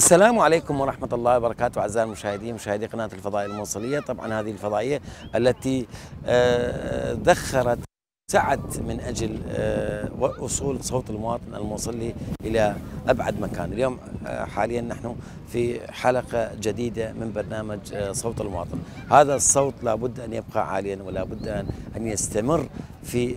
السلام عليكم ورحمة الله وبركاته أعزائي المشاهدين مشاهدي قناة الفضائية الموصلية. طبعا هذه الفضائية التي آه، ذخرت سعت من أجل آه، وصول صوت المواطن الموصلي إلى أبعد مكان. اليوم آه، حاليا نحن في حلقة جديدة من برنامج صوت المواطن. هذا الصوت لابد أن يبقى عاليا ولا بد أن يستمر في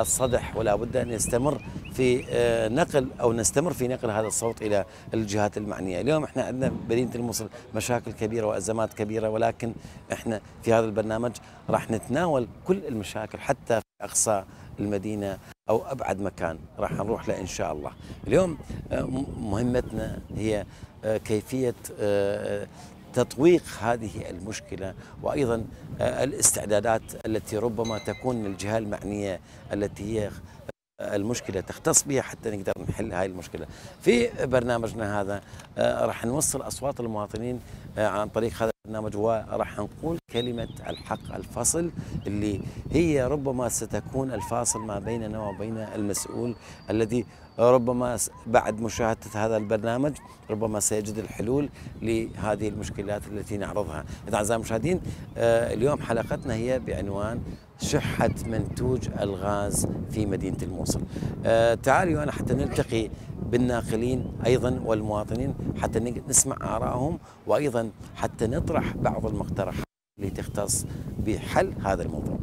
الصدح ولا بد أن يستمر في آه، نقل أو نستمر في نقل هذا الصوت إلى الجهات المعنية، اليوم إحنا عندنا مدينة الموصل مشاكل كبيرة وأزمات كبيرة ولكن إحنا في هذا البرنامج راح نتناول كل المشاكل حتى في أقصى المدينة أو أبعد مكان راح نروح له إن شاء الله. اليوم آه، مهمتنا هي آه، كيفية تطويق هذه المشكلة وأيضا الاستعدادات التي ربما تكون من الجهه المعنية التي هي المشكلة تختص بها حتى نقدر نحل هاي المشكلة. في برنامجنا هذا آه، راح نوصل أصوات المواطنين آه، عن طريق هذا البرنامج وراح نقول كلمة الحق الفصل اللي هي ربما ستكون الفاصل ما بيننا وبين المسؤول الذي ربما بعد مشاهدة هذا البرنامج ربما سيجد الحلول لهذه المشكلات التي نعرضها. اذا أعزائي المشاهدين آه، اليوم حلقتنا هي بعنوان شحة منتوج الغاز في مدينة الموصل آه تعالوا أنا حتى نلتقي بالناقلين أيضا والمواطنين حتى نسمع آرائهم وأيضا حتى نطرح بعض المقترحات اللي تختص بحل هذا الموضوع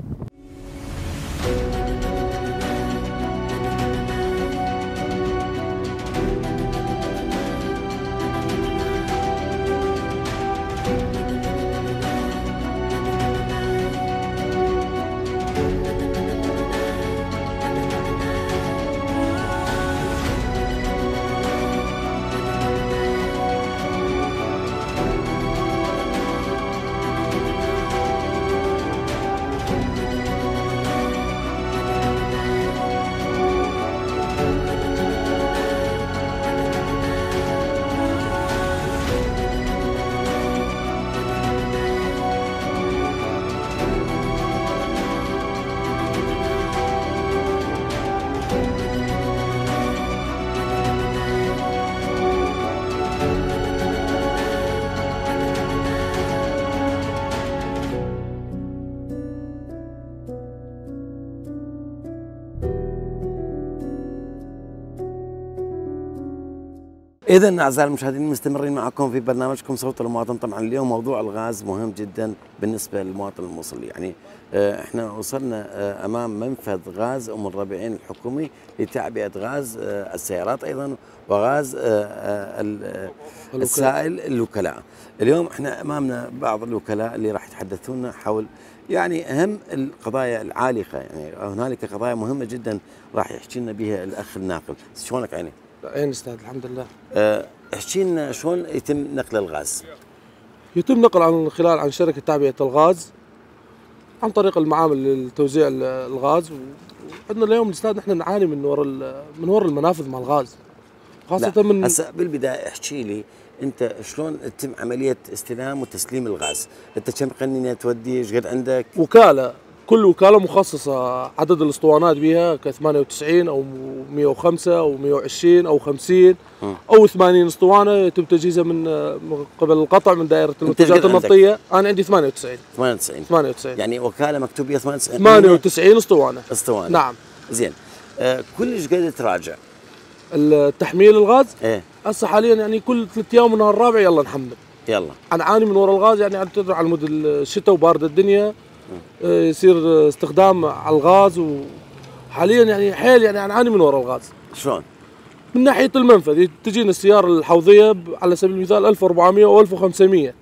إذا أعزائي المشاهدين مستمرين معكم في برنامجكم صوت المواطن. طبعا اليوم موضوع الغاز مهم جدا بالنسبة للمواطن الموصلي. يعني آه، إحنا وصلنا آه، أمام منفذ غاز أم الربيعين الحكومي لتعبئة غاز آه، السيارات أيضا وغاز السائل الوكلاء. اليوم إحنا أمامنا بعض الوكلاء اللي راح يتحدثون حول يعني أهم القضايا العالقة. يعني هنالك قضايا مهمة جدا راح يحكي لنا بها الأخ الناقل. شلونك عيني؟ عين أستاذ الحمد لله أه، احكي لنا شلون يتم نقل الغاز؟ يتم نقل عن خلال عن شركة تعبئة الغاز عن طريق المعامل لتوزيع الغاز وعندنا اليوم أستاذ نحن نعاني من ور من ور المنافذ مع الغاز خاصة من هسه بالبداية احكي لي أنت شلون تتم عملية استلام وتسليم الغاز؟ أنت كم قنينة تودي إيش قد عندك؟ وكالة كل وكالة مخصصة. عدد الاسطوانات بها ك 98 أو 105 أو 120 أو 50 أو 80 اسطوانة. يتم تجهيزها من قبل القطع من دائرة المنتجات النفطية. أنا عندي 98 98 98 يعني وكالة مكتوب بها 98 98 اسطوانة. اسطوانة. نعم. زين. آه كل قد تراجع. التحميل الغاز؟ إيه. هسه حاليا يعني كل ثلاث أيام والنهار الرابع يلا نحمل. يلا. أنا عاني من وراء الغاز يعني على مود الشتاء وبارد الدنيا. آه، يصير استخدام على الغاز وحاليا يعني حيل يعني نعاني من وراء الغاز. شلون؟ من ناحية المنفذ تجينا السيارة الحوضية على سبيل المثال 1400 أو 1500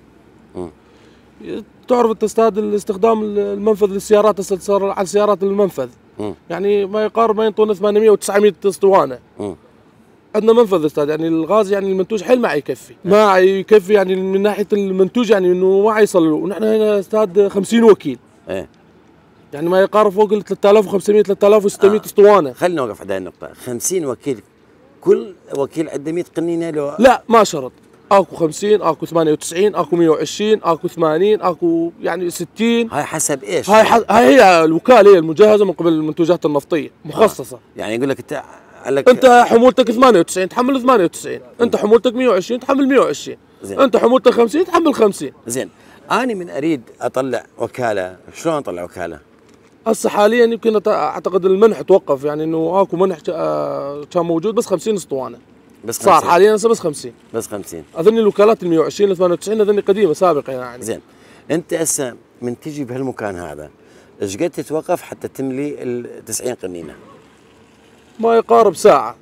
تعرف انت أستاذ الاستخدام المنفذ للسيارات على سيارات المنفذ. م. يعني ما يقارب ما ينطون 800 و900 اسطوانة. عندنا منفذ أستاذ يعني الغاز يعني المنتوج حيل ما يكفي. ما يكفي يعني من ناحية المنتوج يعني إنه ما يصل. ونحن هنا أستاذ 50 وكيل. إيه. يعني ما يقارب فوق ال 3500 3600 آه. أسطوانة. خلينا نوقف عند هذه النقطة. 50 وكيل كل وكيل عنده 100 قنينة لو لا ما شرط. أكو 50 أكو 98 أكو 120 أكو 80 أكو يعني 60 هاي حسب إيش؟ هاي ح... هاي هي الوكالة هي المجهزة من قبل المنتوجات النفطية مخصصة. آه. يعني يقول لك أنت لك أنت حمولتك 98 تحمل 98 أنت حمولتك 120 تحمل 120 زين. أنت حمولتك 50 تحمل 50 زين. أنا من أريد أطلع وكالة. شلون أطلع وكالة؟ هسه حاليا يمكن أعتقد المنح توقف يعني إنه أكو منح آه، كان موجود بس 50 أسطوانة. بس صار 50. حاليا هسه بس 50 بس 50 اظن الوكالات ال 120 ل 98 اظن قديمة سابقة يعني. زين. أنت هسه من تجي بهالمكان هذا إيش قد تتوقف حتى تملي ال 90 قنينة؟ ما يقارب ساعة.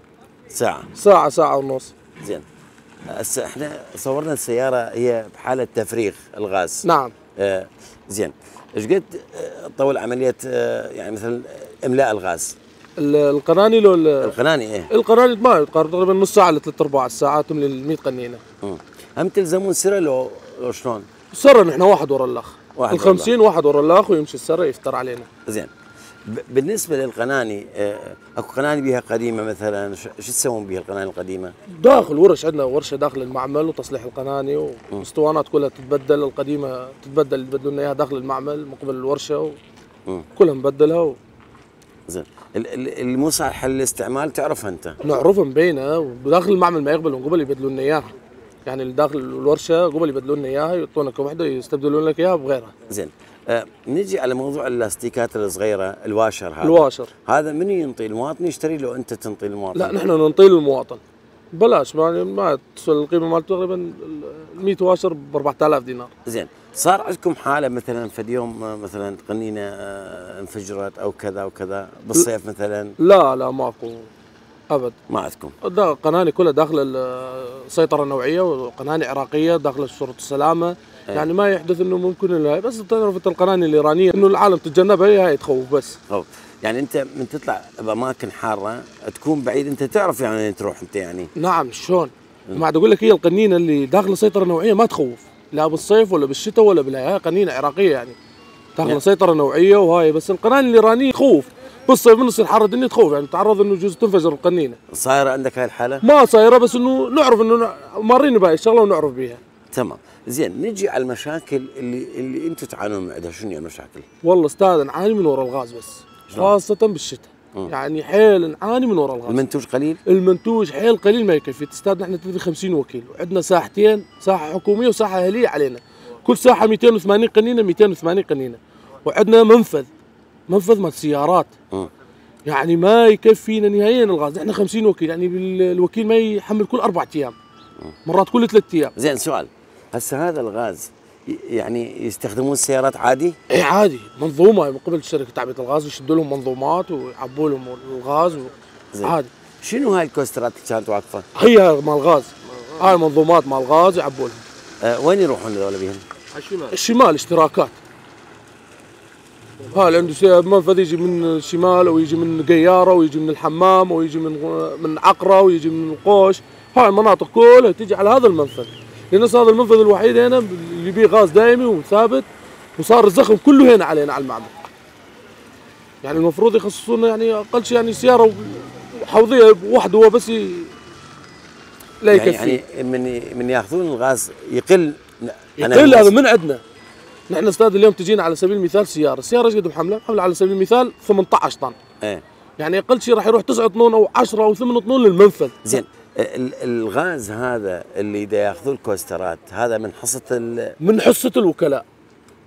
ساعة. ساعة ساعة ونص. زين. إحنا صورنا السيارة هي بحالة تفريغ الغاز نعم آه زين إيش قد آه، تطول عملية آه يعني مثلا إملاء الغاز؟ ال- القناني لو ال- القناني إيه؟ القناني ما يقارب تقريبا نص ساعة لثلاث أرباع الساعات تملي ال 100 قنينة مم. هم تلزمون سرة لو لو شلون؟ سر نحن واحد ورا الأخ واحد ال ورا 50 واحد ورا الأخ ويمشي السر يفتر علينا زين بالنسبة للقناني آه، أكو قناني بها قديمة مثلا شو تسوون بها القناني القديمة؟ داخل ورش عندنا ورشة داخل المعمل وتصليح القناني والاسطوانات كلها تتبدل القديمة تتبدل يبدلوا لنا إياها داخل المعمل مقبل الورشة. كلها مبدلها زين. ال- ال- المصالحه للاستعمال تعرفها أنت؟ ونعرفها مبينه وداخل المعمل ما يقبل من قبل يبدلوا لنا إياها. يعني اللي داخل الورشة قبل يبدلوا لنا إياها يعطونك وحدة يستبدلون لك إياها بغيرها. زين. آه نجي على موضوع اللاستيكات الصغيرة الواشر هذا. الواشر. هذا من ينطي المواطن؟ يشتري لو أنت تنطي المواطن؟ لا نحن ننطي للمواطن بلاش ما ما تسوى القيمة مالته تقريبا ال 100 واشر ب 4000 دينار. زين صار عندكم حالة مثلا فد يوم آه، مثلا قنينه آه، انفجرت أو كذا وكذا بالصيف مثلا؟ لا لا ماكو أبد. ما عندكم. قناني كلها داخل السيطرة النوعية وقناني عراقية داخل شرطه السلامة. إيه. يعني ما يحدث إنه ممكن هاي بس تعرف القناني الإيرانية إنه العالم تتجنبها هي هاي تخوف بس. أو يعني أنت من تطلع بأماكن حارة تكون بعيد أنت تعرف يعني تروح أنت يعني. نعم شلون؟ ما عاد أقول لك هي القنينة اللي داخل سيطرة نوعية ما تخوف لا بالصيف ولا بالشتاء ولا بالهاي هاي قنينة عراقية يعني. نعم. داخل سيطرة نوعية وهاي بس القناني الإيرانية تخوف. بالصيف من يصير حر الدنيا تخوف يعني تعرض إنه يجوز تنفجر القنينة. صايرة عندك هاي الحالة؟ ما صايرة بس إنه نعرف إنه مارين بهاي الشغله ونعرف بيها. تمام. زين نجي على المشاكل اللي اللي أنتم تعانون من عندها شنو هي المشاكل؟ والله أستاذ نعاني من ورا الغاز بس. شلون؟ خاصة بالشتاء. يعني حيل نعاني من ورا الغاز. المنتوج قليل؟ المنتوج حيل قليل ما يكفي. تستاذ نحن تدري 50 وكيل وعندنا ساحتين ساحة حكومية وساحة أهلية علينا. كل ساحة 280 قنينة 280 قنينة. وعندنا منفذ. منفذ مال سيارات مم. يعني ما يكفينا نهائيا الغاز. إحنا 50 وكيل. يعني الوكيل ما يحمل كل أربع أيام. مرات كل ثلاث أيام. زين سؤال. هسه هذا الغاز يعني يستخدمون السيارات عادي؟ اي عادي. منظومة. من قبل شركة تعبئة الغاز يشدوا لهم منظومات ويعبوا لهم الغاز و... عادي. شنو هاي الكوسترات اللي كانت واقفة؟ هي مال غاز. هاي منظومات مال غاز يعبوا لهم. أه وين يروحون هذول بيهم؟ الشمال. اشتراكات. ها اللي عنده منفذ يجي من الشمال ويجي من قيارة ويجي من الحمام ويجي من من عقرة ويجي من القوش. هاي المناطق كلها تجي على هذا المنفذ. لأن هذا المنفذ الوحيد هنا اللي بيه غاز دائمي وثابت وصار الزخم كله هنا علينا على المعبد يعني المفروض يخصصون يعني أقل شيء يعني سيارة حوضية واحدة هو بس ي... لا يعني, يكفي يعني من من ياخذون الغاز يقل يقل هذا. من عندنا نحن أستاذ اليوم تجينا على سبيل المثال سيارة، السيارة إيش قد محمله؟ محمله على سبيل المثال 18 طن، إيه يعني أقل شيء راح يروح 9 طنون أو 10 أو 8 طنون للمنفذ. زين الغاز هذا اللي دا يأخذون الكوسترات هذا من حصة ال- من حصة الوكلاء،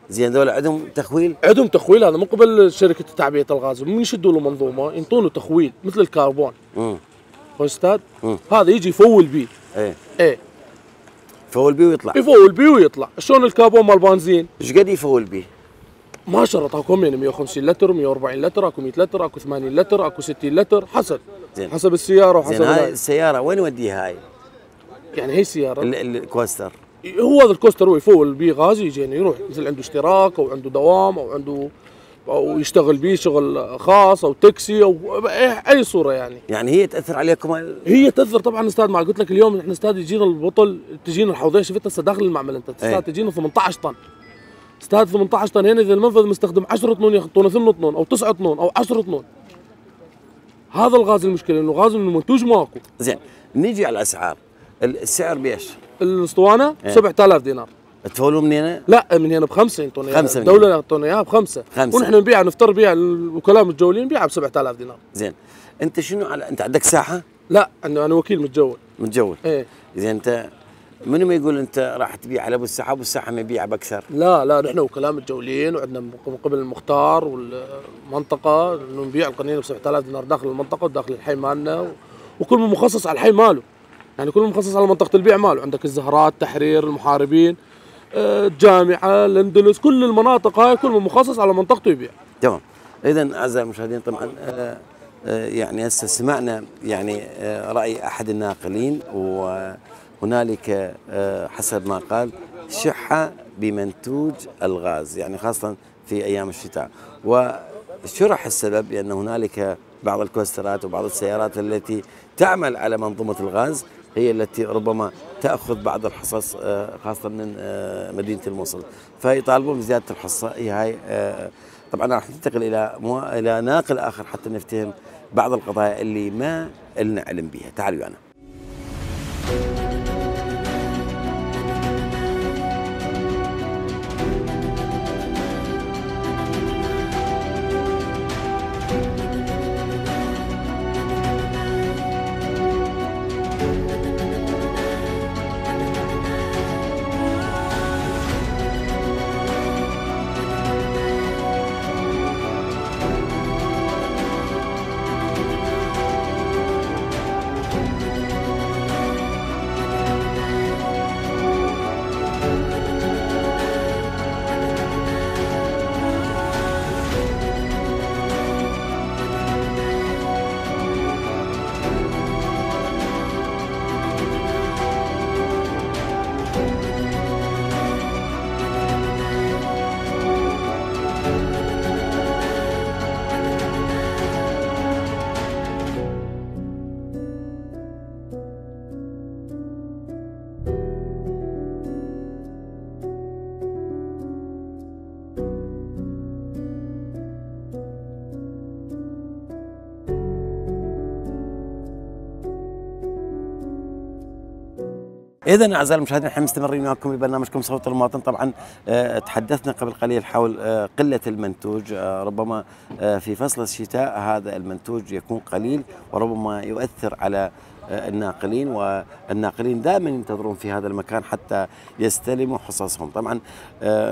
زين ذول عندهم تخويل؟ عندهم تخويل هذا من قبل شركة تعبئة الغاز، من يشدوا له منظومه ينطونه تخويل مثل الكربون، امم أستاذ. هذا يجي يفول بيه، إيه. إيه. يفول بيه ويطلع. يفول بيه ويطلع، شلون الكربون مال بنزين؟ إيش قد يفول بيه؟ ما شرط اكو من 150 لتر 140 لتر أكو 100 لتر أكو 80 لتر أكو 60 لتر حسب زين. حسب السيارة وحسب زين هاي. السيارة وين يوديها هاي؟ يعني هي سياره ال- ال- الكوستر هو هذا الكوستر هو يفول بيه غاز يجي يعني يروح مثل عنده اشتراك أو عنده دوام أو عنده أو يشتغل بيه شغل خاص أو تاكسي أو اي صورة يعني يعني هي تأثر عليكم هي تأثر طبعا أستاذ ما قلت لك اليوم إحنا أستاذ يجينا البطل تجينا الحوضية شفت هسه داخل المعمل أنت أستاذ إيه. تجينا 18 طن أستاذ 18 طن هنا إذا المنفذ مستخدم 10 طنون يحطونه 8 طنون أو 9 طنون أو 10 طنون هذا الغاز المشكلة إنه غاز من المنتوج ماكو زين نيجي على الأسعار ال- السعر بيش؟ الاسطوانة إيه. 7000 دينار تفولوا من هنا؟ لا من هنا بخمسه ينطونا إياها. خمسة من الدولة يعطونا اياها بخمسة خمسة. ونحن نبيعها نفتر بيها الوكلاء الجولين نبيعها ب 7000 دينار زين أنت شنو على أنت عندك ساحة لا أنا أنا وكيل متجول متجول إيه إذا أنت منو ما يقول أنت راح تبيع على أبو الساحه ابو ما يبيع بأكثر؟ لا لا نحن وكلاء متجولين وعندنا من قبل المختار والمنطقة إنه نبيع القنينة ب 7000 دينار داخل المنطقة وداخل الحي مالنا وكل من مخصص على الحي ماله. يعني كل مخصص على منطقة البيع ماله. عندك الزهرات تحرير المحاربين آه، الجامعة الأندلس كل المناطق هاي كل من مخصص على منطقته يبيع. تمام. اذا أعزائي المشاهدين طبعا آه، آه، يعني هسه سمعنا يعني رأي أحد الناقلين وهنالك آه، حسب ما قال شحة بمنتوج الغاز يعني خاصة في أيام الشتاء. وشرح السبب لأن هنالك بعض الكوسترات وبعض السيارات التي تعمل على منظومة الغاز هي التي ربما تأخذ بعض الحصص آه، خاصة من آه، مدينة الموصل. فيطالبون بزيادة الحصة هي هاي طبعا راح ننتقل إلى مو... إلى ناقل آخر حتى نفتهم بعض القضايا اللي ما لنا علم بها تعالوا ويانا اذا أعزائي المشاهدين إحنا مستمرين معكم ببرنامجكم صوت المواطن. طبعا آه، تحدثنا قبل قليل حول آه، قلة المنتوج. آه، ربما في فصل الشتاء هذا المنتوج يكون قليل وربما يؤثر على الناقلين والناقلين دائما ينتظرون في هذا المكان حتى يستلموا حصصهم. طبعا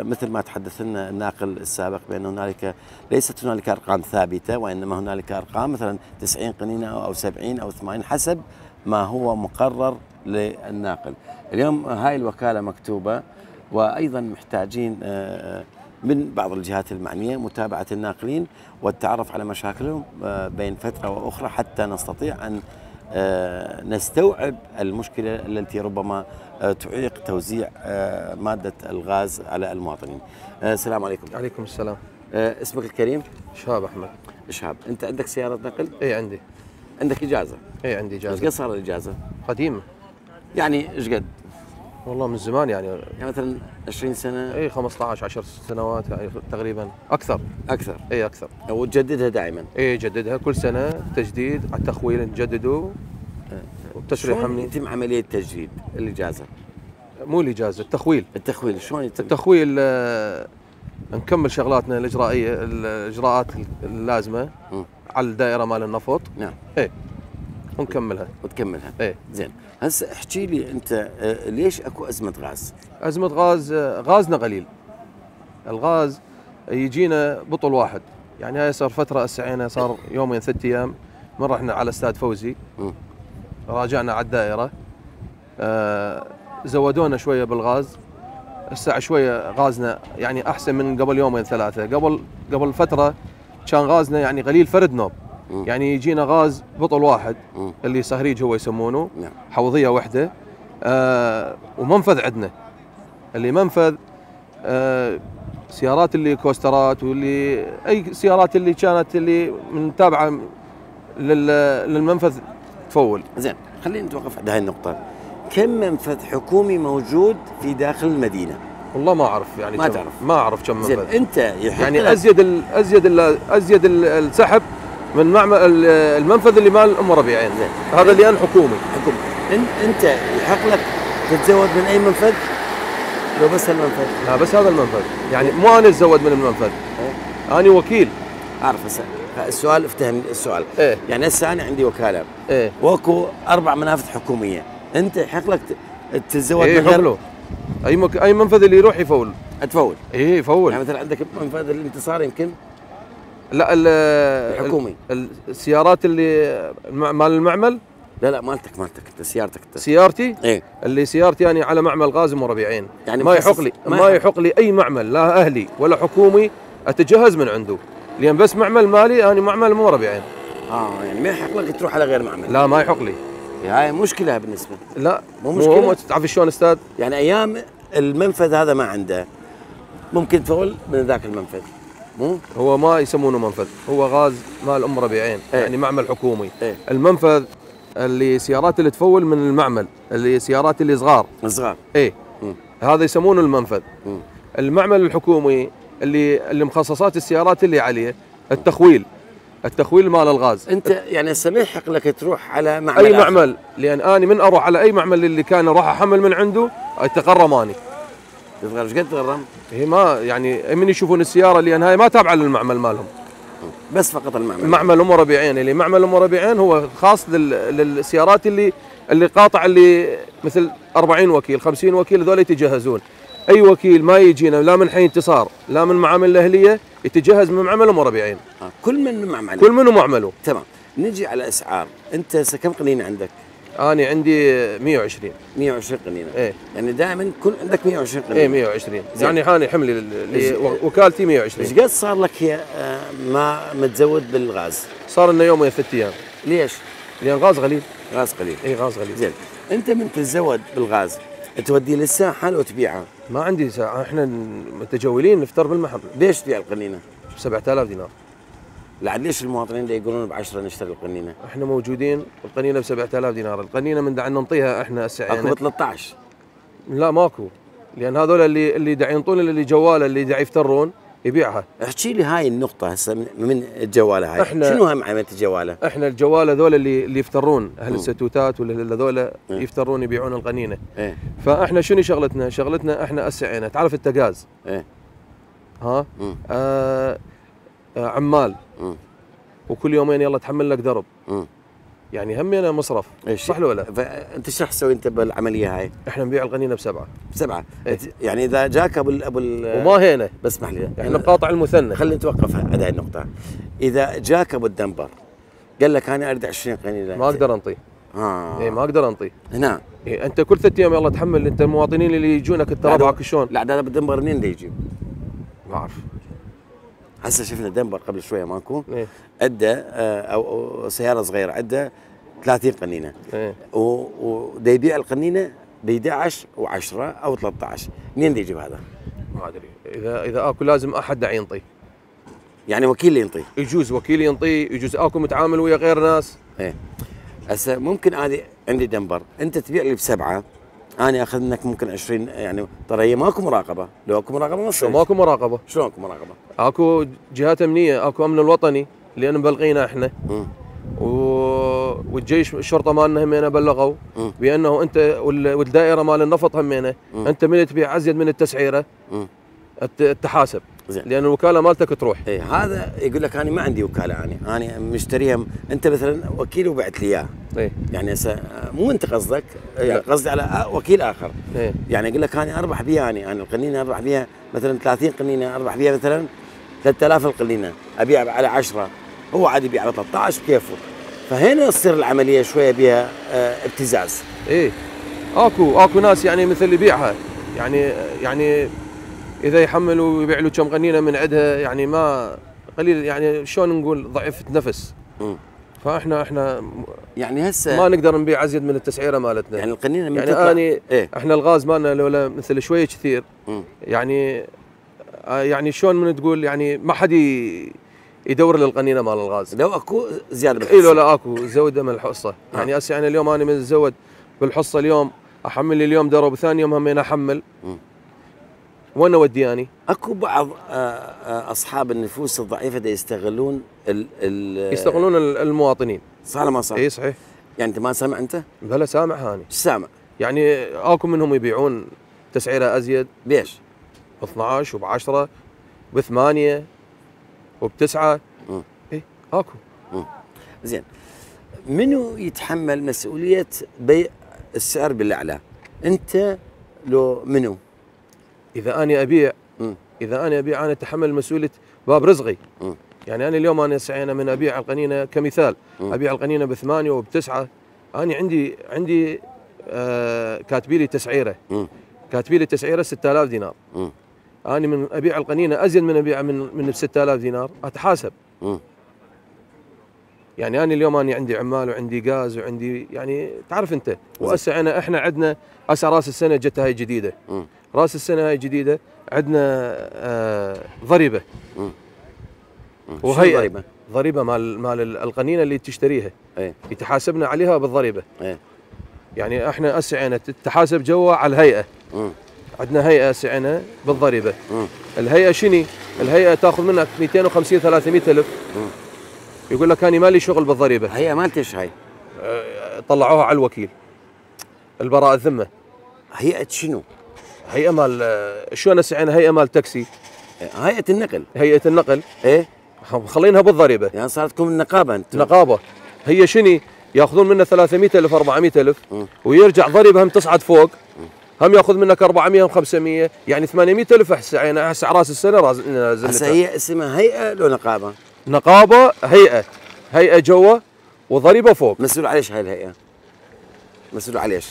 مثل ما تحدث لنا الناقل السابق بأن هنالك ليست هنالك أرقام ثابتة وإنما هنالك أرقام مثلا 90 قنينة أو 70 أو 80 حسب ما هو مقرر للناقل. اليوم هاي الوكالة مكتوبة وأيضا محتاجين آه، من بعض الجهات المعنية متابعة الناقلين والتعرف على مشاكلهم آه، بين فترة وأخرى حتى نستطيع أن آه، نستوعب المشكلة التي ربما آه، تعيق توزيع آه، مادة الغاز على المواطنين. آه، السلام عليكم. عليكم السلام. آه، اسمك الكريم؟ شهاب أحمد. إشهاب أنت عندك سيارة نقل؟ اي عندي. عندك إجازة؟ اي عندي قد صار الإجازة؟ قديمة. يعني إيش قد؟ والله من زمان يعني. يعني مثلا 20 سنة. اي 15 10 سنوات يعني تقريبا. أكثر. أكثر. اي أكثر. وتجددها دائما. اي جددها كل سنة تجديد على التخويل نجدده. والتشريح شلون أمني. يتم عملية تجديد الإجازة. مو الإجازة التخويل. التخويل شلون يتم؟ التخويل آه، نكمل شغلاتنا الإجرائية الإجراءات اللازمة مم. على الدائرة مال النفط. نعم. ونكملها. وتكملها. إيه. زين. هسه احكي لي أنت آه، ليش أكو أزمة غاز؟ أزمة غاز آه، غازنا قليل. الغاز يجينا بطل واحد. يعني هاي صار فترة السعينا صار يومين ثلاث أيام من رحنا على استاد فوزي. راجعنا على الدائرة. آه زودونا شوية بالغاز. الساعة شوية غازنا يعني أحسن من قبل يومين ثلاثة. قبل قبل فترة كان غازنا يعني قليل فرد نوب مم. يعني يجينا غاز بطل واحد مم. اللي صهريج هو يسمونه نعم. حوضية واحدة آه ومنفذ عندنا. اللي منفذ آه سيارات اللي كوسترات واللي أي سيارات اللي كانت اللي من تابعة لل- للمنفذ تفول. زين خلينا نتوقف عند هاي النقطة. كم منفذ حكومي موجود في داخل المدينة؟ والله ما أعرف يعني ما تعرف. ما أعرف كم زين منفذ. أنت يحق يعني أزيد ال أزيد ال أزيد ال- السحب من معمل ال- المنفذ اللي مال ام ربيعين. زين. هذا اللي أنا حكومي. حكومي. أن- أنت يحق لك تتزود من أي منفذ؟ لو بس المنفذ. لا بس هذا المنفذ. يعني مو أنا اتزود من المنفذ. أنا وكيل. أعرف هسه السؤال افتهم السؤال. إيه. يعني هسه أنا عندي وكالة. إيه. وأكو أربع منافذ حكومية. أنت يحق لك ت- تتزوج إيه من غير أي مك... أي منفذ اللي يروح يفول. تفول. إيه يفول. يعني مثلا عندك منفذ الانتصار يمكن؟ لا ال الحكومي. ال- السيارات اللي مال المعمل؟ لا لا مالتك مالتك انت سيارتك انت. سيارتي؟ إيه. اللي سيارتي يعني على معمل غازم وربيعين يعني يعني ما يحق لي ما ما يحق. لي أي معمل لا أهلي ولا حكومي أتجهز من عنده. لأن بس معمل مالي أنا معمل مو ربيعين آه يعني ما يحق لك تروح على غير معمل. لا ما يحق لي. هاي مشكلة بالنسبة. لا مو مشكلة. مو تعرف شلون أستاذ؟ يعني أيام المنفذ هذا ما عنده. ممكن تفول من ذاك المنفذ. مو؟ هو ما يسمونه منفذ. هو غاز مال ام ربيعين إيه. يعني معمل حكومي. إيه. المنفذ اللي سيارات اللي تفول من المعمل اللي سيارات اللي صغار. صغار. إيه. هذا يسمونه المنفذ. مم. المعمل الحكومي اللي اللي مخصصات السيارات اللي عليه التخويل. التخويل مال الغاز. أنت يعني هسه ما يحق لك تروح على معمل أي. معمل. لأن اني من أروح على أي معمل اللي كان أروح أحمل من عنده اتغرم اني تتغرم إيش قد تغرم؟ هي ما يعني من يشوفون السيارة لأن هاي ما تابعة للمعمل مالهم. بس فقط المعمل. معمل ام ربيعين اللي معمل ام ربيعين هو خاص لل... للسيارات اللي اللي قاطع اللي مثل 40 وكيل 50 وكيل هذول يتجهزون. أي وكيل ما يجينا لا من حي انتصار لا من معامل الأهلية يتجهز من معمل ام ربيعين. آه. كل من معمل. كل منه معمله تمام. نجي على أسعار. أنت كم قنينه عندك؟ أنا عندي 120 120 قنينة. إيه. يعني دائما كل عندك 120 قنينة. إيه 120 زين. يعني حاني حملي وكالتي 120 إيش قد صار لك هي آه، ما متزود بالغاز؟ صار لنا يوم ويا ثلاث أيام. ليش؟ لأن غاز غليل. غاز قليل اي غاز غليل. زين. أنت من تتزود بالغاز توديه للساحه لو تبيعها ما عندي ساعة. إحنا متجولين نفتر بالمحل. ليش تبيع القنينة؟ ب 7000 دينار. ليش المواطنين اللي يقولون ب 10 نشتري القنينة؟ إحنا موجودين القنينة ب 7000 دينار، القنينة من دعنا نعطيها إحنا هسه أكو ب يعني 13 لا ماكو لأن هذول اللي اللي دا ينطون اللي جواله اللي دا يفترون يبيعها، احكي لي هاي النقطة هسه من, الجوالة هاي إحنا- شنو هم عملية الجوالة؟ إحنا الجواله هذول اللي اللي يفترون أهل. الستوتات ولا هذول مم. يفترون يبيعون القنينة، إيه فإحنا شنو شغلتنا؟ شغلتنا إحنا اسعينا، تعرف التقاز إيه ها؟ مم. آه عمال. وكل يومين يلا تحمل لك درب،. يعني همينا مصرف إيش صح ولا لا؟ فانت شو راح تسوي انت بالعملية هاي؟ إحنا نبيع القنينه بسبعه بسبعة إيه. يعني اذا جاك ابو ابو وما هنا بس اسمح لي إحنا بقاطع المثنى خلينا نتوقف على هاي النقطة اذا جاك ابو الدنبر قال لك أنا اريد 20 قنينة ما أقدر انطي آه اي ما أقدر انطي هنا إيه انت كل ثلاث أيام يلا تحمل انت المواطنين اللي يجونك انت ربعك شلون؟ لا عاد هذا بالدنبر منين اللي يجيب؟ ما اعرف هسه شفنا دنبر قبل شوية ماكو. إيه. عنده آه، أو أو سيارة صغيرة. عنده 30 قنينة. إيه. و- ودا يبيع القنينة ب 11 و10 أو 13 منين يجيب هذا؟ ما أدري. إذا إذا أكو لازم أحد ينطي. يعني وكيل ينطي. يجوز وكيل ينطي يجوز أكو متعامل ويا غير ناس. إيه. هسه ممكن هذه عندي دنبر أنت تبيع لي بسبعة. أنا أخذ منك ممكن 20 يعني ترى هي ماكو مراقبة لو أكو مراقبة ما شو تصير ماكو مراقبة شلون أكو مراقبة؟ أكو جهات أمنية أكو أمن الوطني لأن مبلغينا إحنا مم. و... والجيش الشرطة مالنا همينا بلغوا مم. بأنه أنت وال- والدائرة مال النفط همينا مم. أنت من تبيع أزيد من التسعيرة. الت- التحاسب زين. لأن الوكالة مالتك تروح. إيه هذا يقول لك أنا ما عندي وكالة أنا أنا مشتريها. م- أنت مثلا وكيل وبعت لي اياه إيه. يعني هسه مو أنت قصدك يعني. قصدي على آ- وكيل آخر. إيه. يعني يقول لك أنا أربح بها أنا أنا القنينة أربح بها مثلا 30 قنينة أربح بها مثلا 3000 القنينة. أبيع على 10 هو عاد يبيع على 13 بكيفه فهنا تصير العملية شوية بها آه، ابتزاز. إيه. أكو أكو ناس يعني مثل يبيعها. يعني يعني إذا يحمل ويبيع له كم قنينه من عندها يعني ما قليل يعني شلون نقول ضعيفه نفس. فاحنا إحنا يعني هسه ما نقدر نبيع أزيد من التسعيرة مالتنا يعني القنينة من يعني تطلع اني إيه إحنا الغاز مالنا لولا مثل شوية كثير. يعني آه، يعني شلون من تقول يعني ما حد يدور للقنينة مال الغاز لو أكو زيادة إي بالحصة. لولا أكو زودة من الحصة يعني هسه يعني اليوم أنا متزود بالحصة اليوم أحمل لي اليوم درب ثاني يوم همين أحمل مم. وين اودي اني؟ اكو بعض آه، آه، اصحاب النفوس الضعيفة دا يستغلون ال ال يستغلون ال- المواطنين صح ما صح؟ إي صحيح يعني أنت ما سامع أنت؟ بلا سامع هاني سامع؟ يعني أكو منهم يبيعون تسعيرة أزيد ليش؟ ب 12 وب 10 ب 8 وب 9 مم. اكو زين منو يتحمل مسؤولية بيع السعر بالأعلى أنت لو منو إذا أنا أبيع. إذا أنا أبيع أنا أتحمل مسؤولية باب رزقي. يعني أنا اليوم أنا سعينا من أبيع القنينة كمثال. أبيع القنينة بثمانية وبتسعة أنا عندي عندي آه كاتبي لي تسعيرة. كاتبي لي تسعيرة 6000 دينار. أنا من أبيع القنينة أزيد من أبيع من من ب 6000 دينار أتحاسب. يعني أنا اليوم أنا عندي عمال وعندي غاز وعندي يعني تعرف أنت وهسه انا إحنا عندنا هسه راس السنة جت هاي جديدة. راس السنة هاي جديدة عندنا آه ضريبة مم. وهي شو ضريبة؟ ضريبة مال مال القنينة اللي تشتريها إيه يتحاسبنا عليها بالضريبة إيه يعني إحنا هسه عنا تتحاسب جوا على الهيئة مم. عندنا هيئة هسه عنا بالضريبة مم. الهيئة شني؟ الهيئة تأخذ منك 250 300 ألف مم. يقول لك أنا مالي شغل بالضريبة هي مالتي إيش هاي؟ طلعوها على الوكيل البراءة الذمة هيئة شنو؟ هيئة مال شلون هسه عنا هيئة مال تاكسي. هيئة النقل. هيئة النقل. إيه. مخلينها بالضريبة. يعني صارت تكون النقابة انت نقابة. هي شني؟ يأخذون منا 300 الف 400 ألف. مم. ويرجع ضريبة هم تصعد فوق. هم يأخذ منك 400 هم 500 يعني 800 ألف هسه عنا هسه على رأس السنة راز- هسه هي اسمها هيئة لو نقابة؟ نقابة هيئة. هيئة جوا وضريبة فوق. مسؤول على إيش هاي الهيئة؟ مسؤول على إيش؟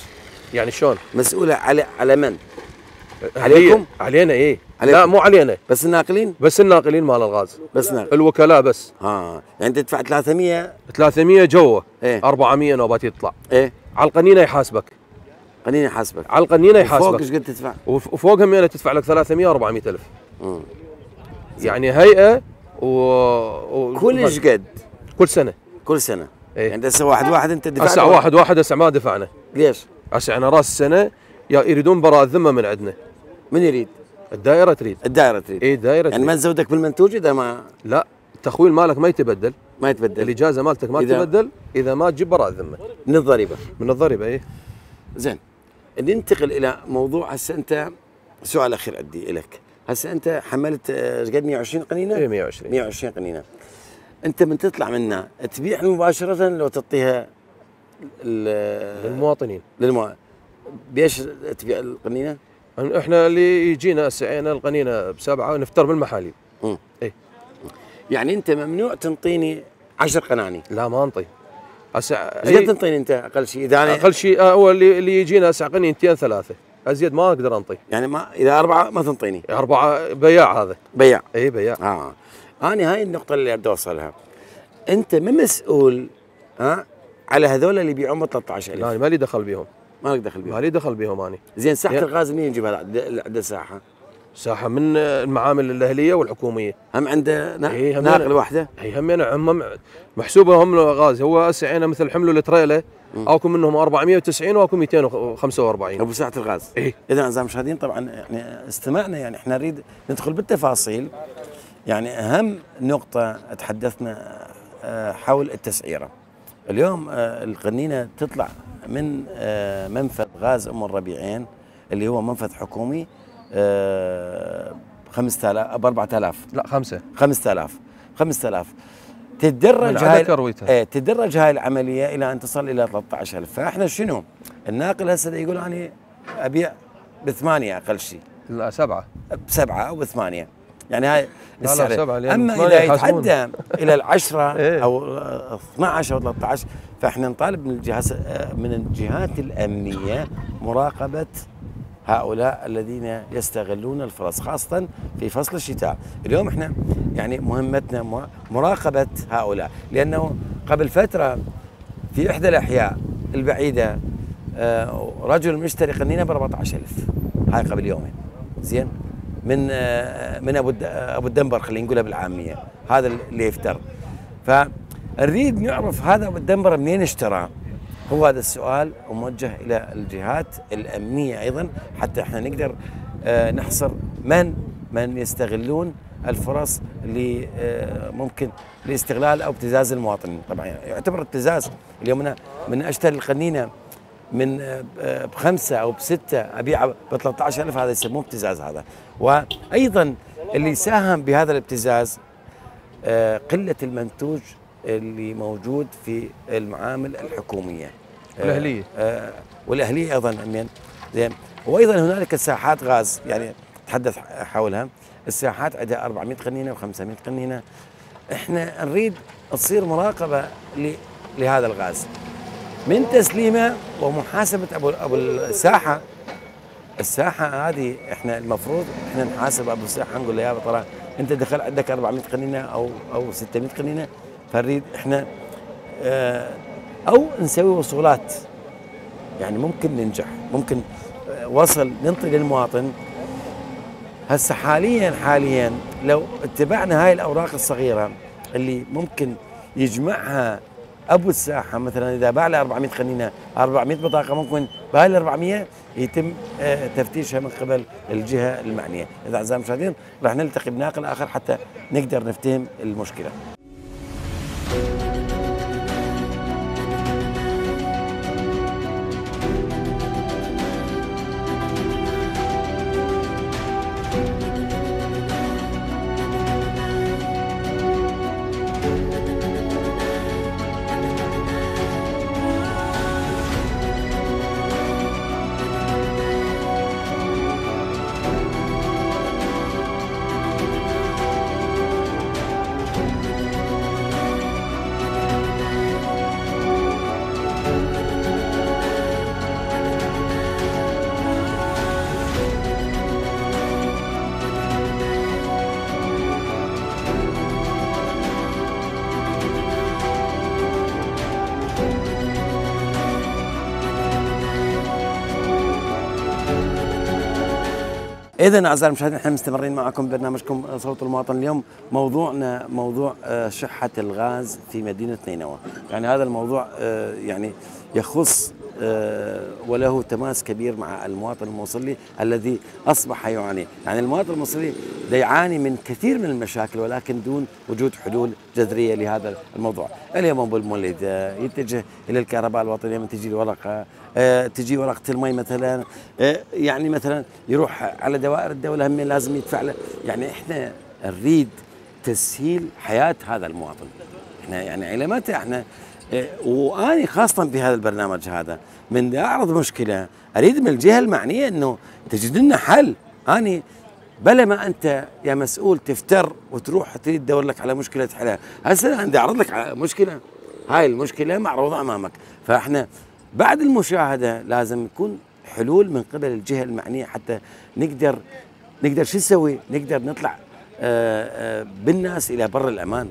يعني شلون؟ مسؤولة على على من؟ عليكم؟ علينا إيه. عليكم. لا مو علينا. بس الناقلين؟ بس الناقلين مال الغاز. بس ناقل الوكلاء بس. ها يعني تدفع 300 300 جوا إيه. 400 نوبات يطلع. إيه. على القنينة يحاسبك. خليني احاسبك على القنينة فوق يحاسبك. إيش قد تدفع؟ وف- وفوق هم يعني تدفع لك 300 400 ألف. يعني هيئة و... و... كل إيش قد؟ كل سنة. كل سنة. إيه. يعني هسه واحد واحد أنت دفعت هسه واحد. واحد هسه ما دفعنا. ليش؟ هسه إحنا راس السنة يا يريدون براءة ذمة من عندنا. من يريد؟ الدائرة تريد. الدائرة تريد. اي الدائرة يعني تريد. ما تزودك بالمنتوج إذا ما لا التخويل مالك ما يتبدل. ما يتبدل. الاجازه مالتك ما إذا- تتبدل إذا ما تجيب براءة ذمة. من الضريبة. من الضريبة إيه. زين ننتقل إلى موضوع هسه انت سؤال أخير عندي لك هسه أنت حملت آه، إيش قد؟ 120 قنينة؟ إيه 120 120 قنينة. أنت من تطلع منها تبيع مباشرة لو تعطيها للمواطنين. للمو بإيش تبيع القنينة؟ إحنا اللي يجينا هسه عنا القنينه بسبعه نفتر بالمحاليل يعني أنت ممنوع تنطيني 10 قناني لا ما أنطي. هسه إيش قد تنطيني أنت أقل شيء؟ إذا أنا أقل شيء آه، هو اللي اللي يجينا هسه قنينتين ثلاثة. أزيد ما أقدر أنطي. يعني ما إذا أربعة ما تنطيني. أربعة بياع هذا. بيع اي بياع. آه. أنا هاي النقطة اللي بدي أوصلها. أنت ما مسؤول ها على هذول اللي يبيعون ب 13000 لا أنا ما لي دخل بيهم. ما لك دخل ما بهم لي دخل بيهم أني. زين ساحة يا- الغاز منين نجيب هذا عنده عنده ساحة. ساحة من المعامل الأهلية والحكومية. هم عنده نا- إيه، هم ناقل. واحدة؟ هي هم هم محسوبة هم غاز هو هسه مثل حملوا التريلا أكو منهم 490 وأكو 245 أبو ساعه الغاز. إيه. إذا اعزائي المشاهدين طبعا يعني استمعنا يعني إحنا نريد ندخل بالتفاصيل. يعني أهم نقطة تحدثنا آه، حول التسعيرة. اليوم آه، القنينه تطلع من آه، منفذ غاز أم الربيعين اللي هو منفذ حكومي ب 5000 ب 4000 لا خمسة. 5000 5000 تتدرج هاي كرويتها. إيه تتدرج هاي العملية إلى أن تصل إلى 13000 فإحنا شنو؟ الناقل هسه يقول أنا أبيع بثمانية أقل شيء. لا سبعة. بسبعة أو بثمانية. يعني هاي السعر. لأن أما إذا. يتعدى إلى العشرة إيه. أو 12 أو 13 فإحنا نطالب من الجهات من الجهات الأمنية مراقبة هؤلاء الذين يستغلون الفرص خاصة في فصل الشتاء. اليوم إحنا يعني مهمتنا مراقبة هؤلاء لأنه قبل فترة في إحدى الأحياء البعيدة آه، رجل مشتري قنينة ب 14000 هاي قبل يومين. زين؟ من آه، من أبو أبو الدنبر خلينا نقولها بالعامية. هذا اللي يفتر. فنريد نعرف هذا أبو الدنبر منين اشترى. هو هذا السؤال وموجه إلى الجهات الأمنية أيضا حتى إحنا نقدر آه، نحصر من من يستغلون الفرص اللي آه، ممكن لاستغلال أو ابتزاز المواطنين. طبعا يعتبر ابتزاز. اليوم أنا من أشتري القنينة من بخمسة أو بستة أبيعها ب 13000 هذا يسموه ابتزاز هذا. وأيضا اللي ساهم بهذا الابتزاز آه، قلة المنتوج اللي موجود في المعامل الحكومية. آه آه والأهلية أيضا زين. وأيضا هنالك ساحات غاز يعني تحدث حولها. الساحات عندها 400 قنينة و500 قنينة. إحنا نريد تصير مراقبة لهذا الغاز. من تسليمه ومحاسبة أبو أبو الساحة الساحة هذه إحنا المفروض إحنا نحاسب أبو الساحة نقول له يا ترى أنت دخل عندك 400 قنينه أو أو 600 قنينه فنريد إحنا آه أو نسوي وصولات. يعني ممكن ننجح ممكن آه، وصل ننطي للمواطن. هسه حاليا حاليا لو اتبعنا هاي الأوراق الصغيرة اللي ممكن يجمعها أبو الساحة مثلا إذا باع له 400 قنينه 400 بطاقة ممكن بهاي ال 400 يتم آه، تفتيشها من قبل الجهة المعنية، إذا أعزائي المشاهدين راح نلتقي بناقل آخر حتى نقدر نفتهم المشكلة. إذا أعزائي المشاهدين إحنا مستمرين معكم برنامجكم صوت المواطن اليوم. موضوعنا موضوع آه، شحة الغاز في مدينة نينوى. يعني هذا الموضوع آه، يعني يخص آه، وله تماس كبير مع المواطن الموصلي الذي أصبح يعاني. يعني المواطن الموصلي يعاني من كثير من المشاكل ولكن دون وجود حلول جذرية لهذا الموضوع. اليوم أبو المولد يتجه إلى الكهرباء الوطنية من تجي الورقه آه، تجي ورقه المي مثلا آه، يعني مثلا يروح على دوائر الدولة هم لازم يدفع له. يعني إحنا نريد تسهيل حياة هذا المواطن. إحنا يعني إلى متى إحنا آه، واني خاصة في هذا البرنامج هذا من أعرض مشكلة أريد من الجهة المعنية إنه تجد لنا حل. اني بلا ما أنت يا مسؤول تفتر وتروح تريد تدور لك على مشكلة تحلها هسه أنا عندي أعرض لك على مشكلة. هاي المشكلة معروضة أمامك. فإحنا بعد المشاهدة لازم يكون حلول من قبل الجهة المعنية حتى نقدر نقدر شو نسوي؟ نقدر نطلع آه، آه، بالناس إلى بر الأمان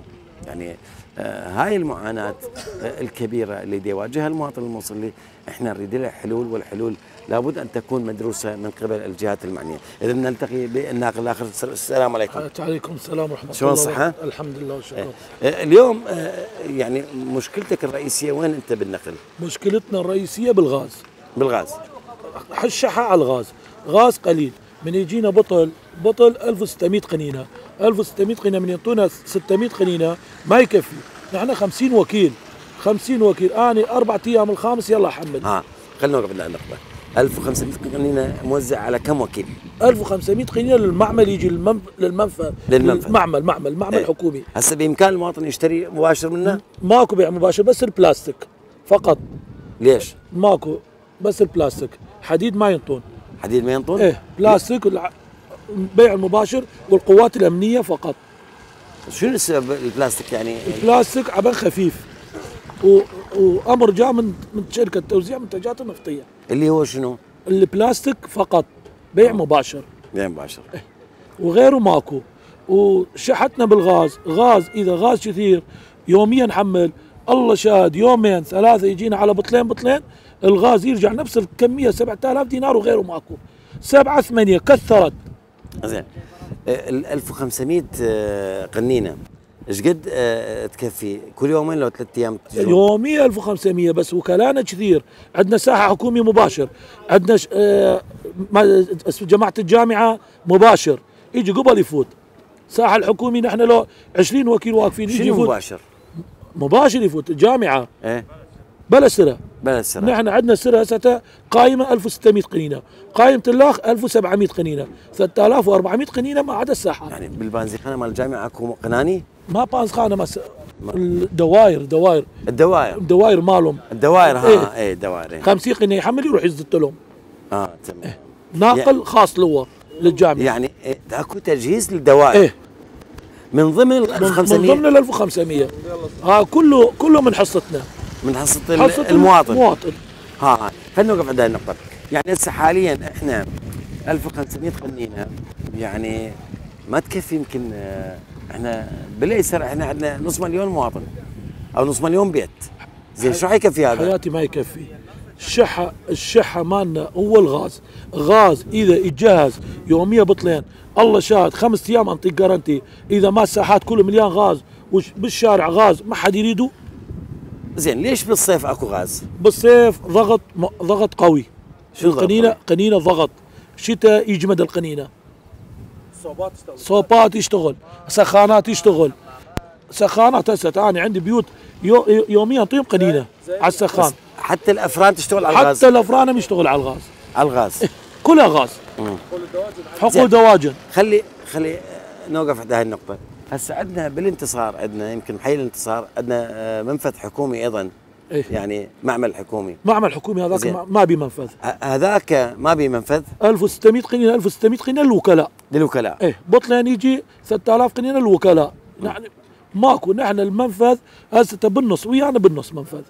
يعني آه، هاي المعاناة الكبيرة اللي يواجهها المواطن الموصلي إحنا نريد لها حلول والحلول لابد أن تكون مدروسة من قبل الجهات المعنية. اذا نلتقي بالناقل الآخر. السلام عليكم. عليكم السلام ورحمة شلون الله الصحة؟ الحمد لله والشكر آه، اليوم آه، يعني مشكلتك الرئيسية وين أنت بالنقل؟ مشكلتنا الرئيسية بالغاز. بالغاز. حشحة على الغاز. غاز قليل. من يجينا بطل بطل 1600 قنينة. 1600 قنينة من يعطونا 600 قنينة. ما يكفي. نحن 50 وكيل. 50 وكيل. اني أربع أيام الخامس. يلا حمل ها خلينا نوقف عند النقطة. 1500 قنينه موزع على كم وكيل؟ 1500 قنينه للمعمل يجي للمنف... للمنفذ للمنفذ. المعمل معمل معمل إيه. حكومي هسه بامكان المواطن يشتري مباشر منه؟ ماكو بيع مباشر بس البلاستيك فقط ليش؟ ماكو بس البلاستيك حديد ما ينطون حديد ما ينطون؟ إيه بلاستيك والع- بيع المباشر والقوات الأمنية فقط شنو السبب البلاستيك يعني؟ البلاستيك عبن خفيف و... وأمر جاء من من شركة توزيع منتجات النفطيه اللي هو شنو؟ البلاستيك فقط بيع مباشر. بيع مباشر. وغيره ماكو. وشحتنا بالغاز غاز إذا غاز كثير يوميا نحمل الله شاهد يومين ثلاثة يجينا على بطلين بطلين الغاز يرجع نفس الكمية 7000 دينار وغيره ماكو. سبعة ثمانية كثرت. زين. آه، ال 1500 آه، قنينة. إيش قد آه، تكفي؟ كل يومين لو ثلاث أيام؟ يوميا 1500 بس وكلانا كثير. عندنا ساحة حكومي مباشر. عندنا. آه جماعة الجامعة مباشر. يجي قبل يفوت. ساحة الحكومي نحن لو 20 وكيل واقفين يجي يفوت. مباشر؟ مباشر يفوت. الجامعة إيه. بلا سرة. بلا السرعه نحن عندنا سرة هسه قائمه 1600 قنينة. قائمه الاخ 1700 قنينة. 3400 قنينة ما عدا الساحات يعني بالبنزينخانه مال الجامعة اكو قناني؟ ما بانز خانة مس... الدوائر دوائر الدوائر الدوائر مالهم. الدوائر ها إيه. إيه الدوائر إيه. 50 قنيه يحمل يروح يزت لهم. آه تمام. ناقل خاص له للجامعة. يعني إيه، أكو تجهيز للدوائر إيه. من ضمن ال من, من 500 ضمن ال 1500 ها كله كله من حصتنا. من حصة حصة المواطن. المواطن ها ها. خلينا نوقف عند هاي النقطة. يعني هسه حاليا إحنا 1500 قنينة يعني ما تكفي يمكن آه، إحنا بالايسر إحنا عندنا نص مليون مواطن أو نص مليون بيت. زين شو حيكفي هذا؟ حياتي ما يكفي. الشحة الشحة مالنا هو الغاز. غاز إذا يتجهز يوميا بطلين الله شاهد خمس أيام أنطيك جارنتي إذا ما الساحات كله مليان غاز وش بالشارع غاز ما حد يريده؟ زين ليش بالصيف أكو غاز؟ بالصيف ضغط ضغط قوي. شو ضغط القنينة؟ قنينة ضغط. شتاء يجمد القنينة. صوبات تشتغل صوبات يشتغل سخانات يشتغل. سخانات هسه أنا عندي بيوت يو يوميا طيب قنينة على السخان. حتى الأفران تشتغل على الغاز. حتى الأفران يشتغل على الغاز. على الغاز. كلها غاز. حقول. دواجن. خلي خلي آه، نوقف عند هاي النقطة. هسه عندنا بالانتصار عندنا يمكن حي الانتصار عندنا آه، منفذ حكومي أيضا. إيه. يعني معمل حكومي. معمل حكومي هذاك. ما- بي منفذ هذاك ما بي منفذ 1600 قنينة 1600 قنينة للوكلاء. للوكلاء. إيه بطلان يجي 3000 قنينة للوكلاء. يعني ماكو نحن المنفذ هسه بالنص ويانا بالنص منفذ.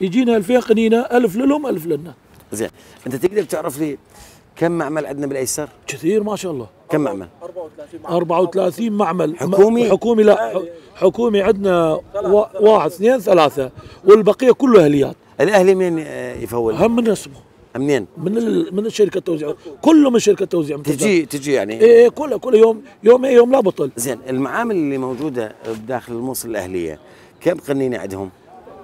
يجينا 2000 قنينة 1000 لهم 1000 لنا. زين. أنت تقدر تعرف لي كم معمل عندنا بالأيسر؟ كثير ما شاء الله. كم معمل؟ 34 معمل. حكومي؟ حكومي لا حكومي عندنا وا- واحد اثنين ثلاثة. والبقية كله أهليات. الأهلي منين يفول؟ هم من اسمه. منين؟ من ال... من الشركة التوزيع. كله من شركة التوزيع تجي تجي يعني؟ إيه كله كله يوم يوم إيه يوم لا بطل. زين المعامل اللي موجودة بداخل الموصل الأهلية كم قنينة عندهم؟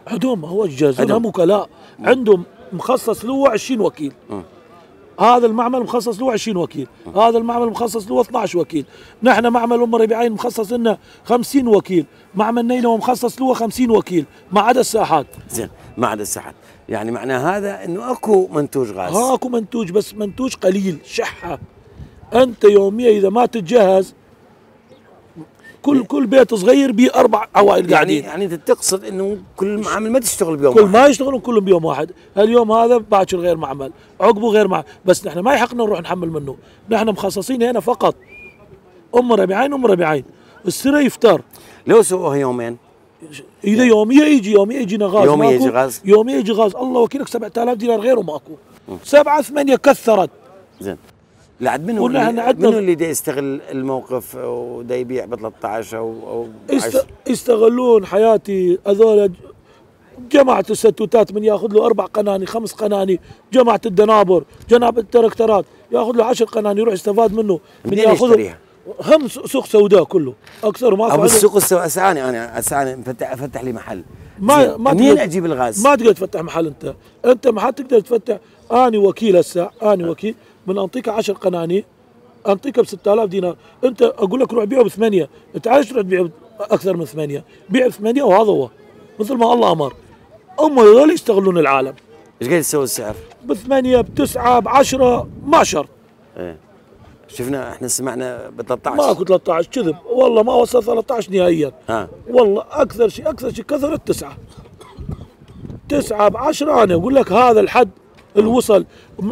عندهم هو يجهزون عندهم. هم وكلاء عندهم مخصص له 20 وكيل. هذا المعمل مخصص له 20 وكيل هذا المعمل مخصص له 12 وكيل نحن معمل ام ربيعين مخصص لنا 50 وكيل معمل نينوى مخصص له 50 وكيل ما عدا الساحات. زين ما عدا الساحات. يعني معنى هذا إنه أكو منتوج غاز. هاكو منتوج بس منتوج قليل شحة. أنت يوميا إذا ما تتجهز كل كل بيت صغير بيه أربع عوائل يعني قاعدين. يعني أنت تقصد إنه كل معامل ما تشتغل بيوم كل واحد. ما يشتغلون كلهم بيوم واحد. اليوم هذا باكر غير معمل عقبه غير معمل. بس نحن ما يحقنا نروح نحمل منه. نحن مخصصين هنا فقط. أم ربيعين أم ربيعين. السنة يفتر. لو سووها يومين. إذا يوميا يجي يوميا يجينا غاز. ماكو. يجي غاز؟ يوميا يجي غاز. الله وكيلك 7000 دينار غيره ماكو. سبعة ثمانية كثرت. زين. لعد منو اللي عندنا- منو اللي دا يستغل الموقف ودا يبيع ب 13 أو أو است... 10 يستغلون حياتي هذول جماعة الستوتات من ياخذ له أربع قناني خمس قناني جماعة الدنابر جماعة التركترات ياخذ له عشر قناني يروح يستفاد منه من ياخذ؟ هم سوق سوداء كله أكثر ما أبو السوق السو أسعاني أنا أسعاني مفتح أفتح لي محل. ما ما منين أجيب الغاز؟ ما تقدر تفتح محل أنت. ما حد تقدر تفتح. أنا وكيل هسه أنا وكيل. من أنطيك عشر قناني أنطيك ب 6000 دينار. أنت أقول لك روح بيعه بثمانية أنت عايش تروح تبيع أكثر من ثمانية؟ بيع بثمانية وهذا هو مثل ما الله أمر. هم هذول يستغلون العالم. إيش قاعد يسوي السعر؟ بثمانية بتسعة بعشرة ما شرط إيه. شفنا إحنا سمعنا ب 13 ماكو 13 كذب. والله ما وصل 13 نهائيا. ها. والله أكثر شيء أكثر شيء كثرت تسعة. تسعة بعشرة أنا أقول لك هذا الحد اللي وصل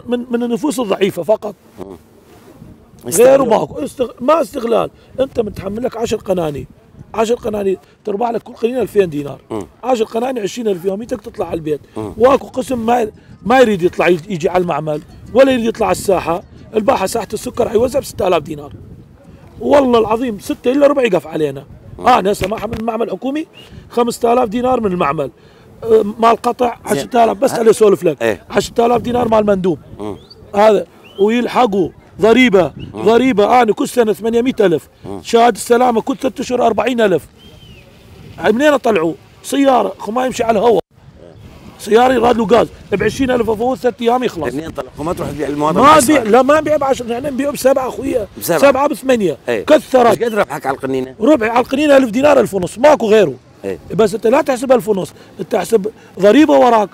من من النفوس الضعيفة فقط. يستغلون. ماكو. استغ... ما استغلال. انت متحمل لك 10 قناني. 10 قناني تربح لك كل قنينه 2000 دينار. 10 قناني 20000 يوميتك تطلع على البيت. واكو قسم ما ما يريد يطلع يجي على المعمل ولا يريد يطلع على الساحة. الباحة ساحة السكر حيوزع ب 6000 دينار. والله العظيم ستة إلا ربع يقف علينا. أنا هسه ما حمل معمل حكومي 5000 دينار من المعمل. مال قطع 10000 بس عليه اسولف لك. إيه. 10000 دينار مال مندوب. هذا ويلحقوا. ضريبة. ضريبة. أنا كل سنة 800000 شهادة السلامة كل ست أشهر 40000 هاي منين أطلعوا؟ سيارة. خو ما يمشي على الهواء. سيارة يراد له غاز. ب 20000 افوت ثلاث أيام يخلص. منين طلع وما تروح تبيع المواطن ما. بيع. لا ما نبيع ب 10 نحن نبيع بسبعة أخويا. بسبعة. سبعة بثمانية. إيه. كثرت. إيش قد ربحك على القنينة؟ ربع على القنينة 1000 دينار 1000 ونص. ماكو غيره. إيه. بس أنت لا تحسب 1000 ونص أنت تحسب ضريبه وراك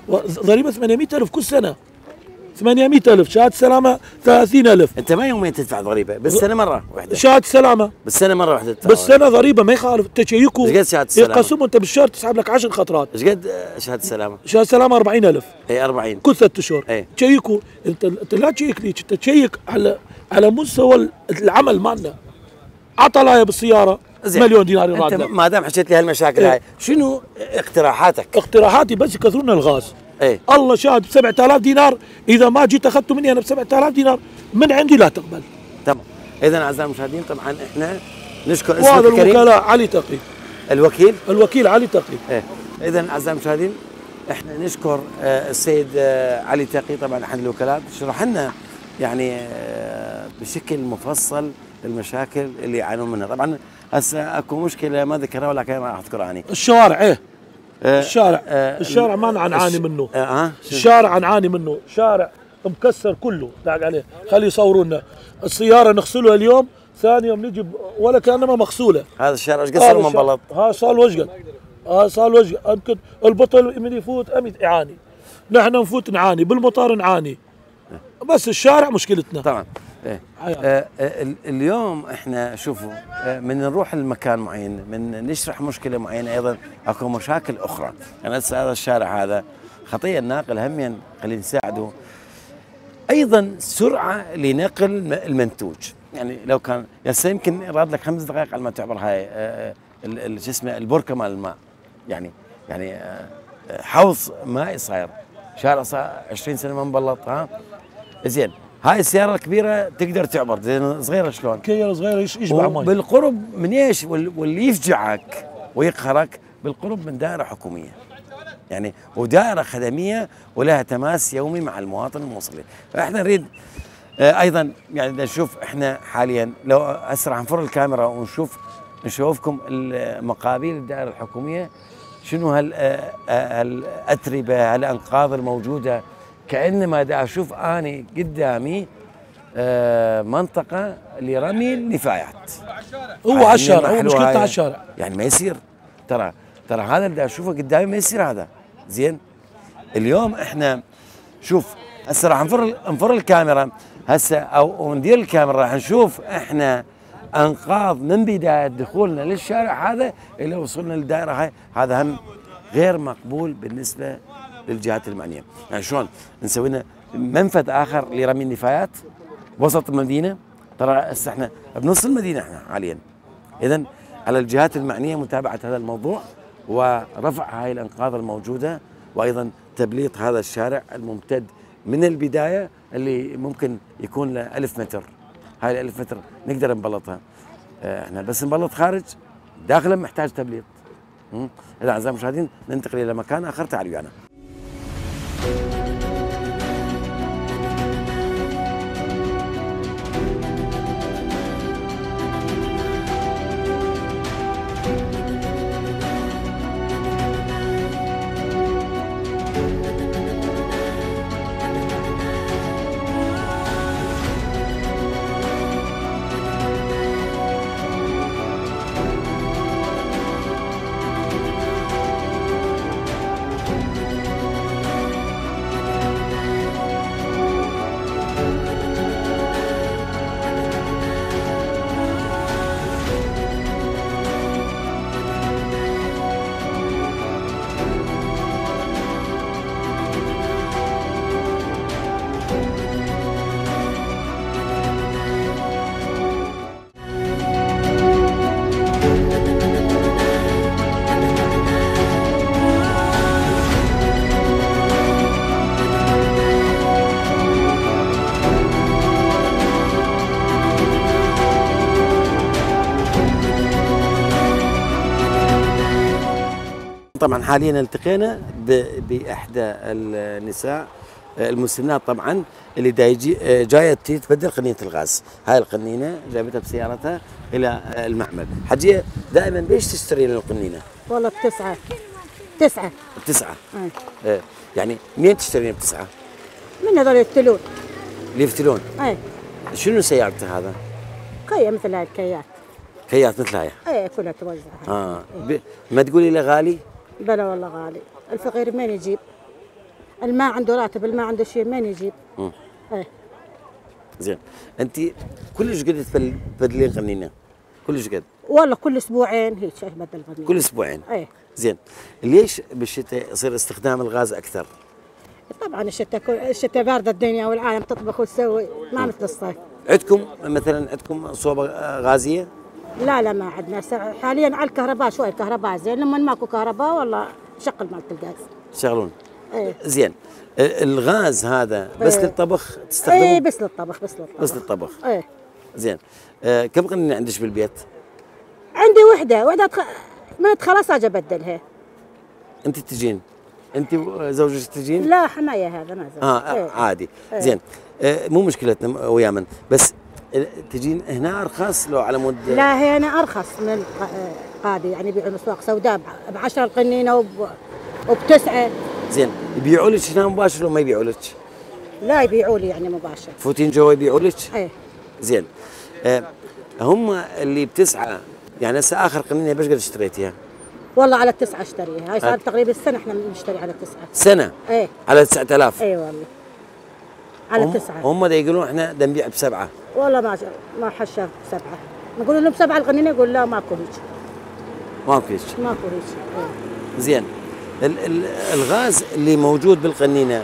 ضريبه 800000 كل سنة. 800 ألف شهادة سلامة 30 ألف. أنت ما يومين تدفع ضريبه بالسنة مرة واحدة. شهادة سلامة. بالسنة مرة واحدة تدفع بالسنة ضريبة ما يخالف تشيكوا إيش قد شهادة السلامة؟ يقسموا انت بالشهر تسحب لك 10 خطرات. إيش قد شهاده السلامه؟ شهادة سلامة 40 ألف. اي 40 كل ثلاث اشهر إيه. تشيكوا انت أنت لا تشيك ليش؟ أنت تشيك على على مستوى العمل مالنا. عطلايا بالسيارة زين. مليون دينار يراد ما دام حكيت لي هالمشاكل إيه. هاي شنو اقتراحاتك؟ اقتراحاتي بس يكثرون الغاز. إيه. الله شاهد ب 7000 دينار إذا ما جيت اخذته مني أنا ب 7000 دينار من عندي لا تقبل. تمام. اذا أعزائي المشاهدين طبعا إحنا نشكر وهذا اسمك الكريم. الوكلاء علي تقي. الوكيل؟ الوكيل علي تقي. إيه. اذا أعزائي المشاهدين إحنا نشكر آه، السيد آه، علي تقي. طبعا أحد الوكلاء شرح لنا يعني آه، بشكل مفصل المشاكل اللي يعانون منها. طبعا هسه أكو مشكلة ما ذكرها ولكن ما راح أذكرها اني الشوارع إيه. آه، الشارع. آه، الشارع ما نعاني منه. آه، ها الشارع نعاني منه. شارع مكسر كله. داق عليه. خلي يصوروا لنا السيارة نغسلها اليوم ثاني يوم نجي ولا كأنما مغسولة. هذا الشارع إيش قصر منبلط ها صار وجقل ها صار وجقل يمكن البطل من يفوت امي يعاني. نحن نفوت نعاني. بالمطار نعاني. بس الشارع مشكلتنا. طبعا. إيه. حياتي. آه آه، ال- اليوم إحنا شوفوا آه، من نروح لمكان معين من نشرح مشكلة معينة أيضا أكو مشاكل أخرى. يعني هسه هذا الشارع هذا خطيه الناقل همين خلينا نساعده. أيضا سرعة لنقل الم- المنتوج. يعني لو كان هسه يمكن يراد لك خمس دقائق على ما تعبر هاي آه، شو اسمه البركة مال الماء. يعني يعني آه، آه، حوض مائي صاير. شارع صار 20 سنة ما مبلط ها؟ زين هاي السيارة الكبيرة تقدر تعبر زين صغيرة شلون؟ كير صغير يش- يشبع مي بالقرب من إيش؟ وال- واللي يفجعك ويقهرك بالقرب من دائرة حكومية. يعني ودائرة خدمية ولها تماس يومي مع المواطن الموصلي، فإحنا نريد آه، أيضا يعني نشوف إحنا حاليا لو اسرع نفر الكاميرا ونشوف نشوفكم المقابيل الدائرة الحكومية شنو آه، آه، هالأتربة هالأنقاض الموجودة كأنما دا أشوف آني قدامي آه، منطقة لرمي النفايات. هو على الشارع هو هاي. على الشارع يعني ما يصير. ترى ترى هذا اللي أشوفه قدامي ما يصير هذا. زين؟ اليوم إحنا شوف هسه راح نفر نفر الكاميرا. هسه أو ندير الكاميرا راح نشوف إحنا أنقاض من بداية دخولنا للشارع هذا إلى وصولنا للدائرة هاي. هذا هم غير مقبول بالنسبة للجهات المعنية. يعني شلون نسوي لنا منفذ آخر لرمي النفايات؟ وسط المدينة. ترى هسه إحنا بنص المدينة إحنا حاليا. اذا على الجهات المعنية متابعة هذا الموضوع ورفع هاي الأنقاض الموجودة وأيضا تبليط هذا الشارع الممتد من البداية اللي ممكن يكون له 1000 متر. هاي ال 1000 متر نقدر نبلطها. آه، إحنا بس نبلط خارج. داخلا محتاج تبليط. إذا أعزائي المشاهدين ننتقل إلى مكان آخر تعالوا ويانا. Thank you. طبعا حاليا التقينا ب- بإحدى النساء المسنات طبعا اللي دا يجي جاية تبدل قنينه الغاز، هاي القنينة جابتها بسيارتها إلى المعمل، حجيه دائما بيش تشترين القنينه؟ والله بتسعة تسعة بتسعة آه. إيه. يعني منين تشترين بتسعة؟ من هذول التلون اللي يفتلون، أي شنو سيارته هذا؟ كيا مثل هاي الكيات كيات مثل هاي اي كلها توزع. آه ب... ما تقولي له غالي؟ بلا والله غالي. الفقير من يجيب؟ الماء عنده راتب الماء عنده شيء مين يجيب. إيه. زين. أنت كلش قد تبدلين قنينه كلش قد؟ والله كل أسبوعين هيك شيء بدل غني كل أسبوعين؟ إيه. زين. ليش بالشتاء يصير استخدام الغاز أكثر؟ طبعا الشتاء الشتاء بارده الدنيا والعالم تطبخ وتسوي ما مثل الصيف. عندكم مثلا عندكم صوبة غازية؟ لا لا ما عندنا. حاليا على الكهرباء شوي الكهرباء زين. لما ماكو كهرباء والله شغل مالت الغاز تشغلون إيه. زين. ال- الغاز هذا بس إيه. للطبخ تستخدمه؟ إيه بس للطبخ بس للطبخ. بس للطبخ. إيه. زين. آه كم قنينه عندك بالبيت؟ عندي وحدة وحدة تخ... ما خلاص أجي أبدلها. أنت تجين؟ أنت وزوجك تجين؟ لا حماية هذا ما زال آه إيه. عادي. إيه. زين. آه مو مشكلتنا ويا من. بس تجين هنا أرخص لو على مود لا هي أنا أرخص من الق- قادي يعني يبيعون اسواق سوداء ب 10 القنينه وب... وبتسعة. زين يبيعوا لك هنا مباشر ولا ما يبيعوا لك؟ لا يبيعوا لي يعني مباشر. تفوتين جوا يبيعوا لك؟ إيه. زين. آه هم اللي بتسعة يعني هسه آخر قنينة بس قد اشتريتيها؟ والله على التسعة اشتريها. هاي. صار تقريبا السنة إحنا نشتري على التسعة. سنة؟ إيه. على 9000 اي والله. على هم التسعة. هم دا يقولون إحنا دا نبيع بسبعة. والله ما ما حشر سبعه نقول لهم سبعه القنينه يقول لا ماكو هيك. ماكو هيك. ماكو هيك. زين. ال- ال- الغاز اللي موجود بالقنينه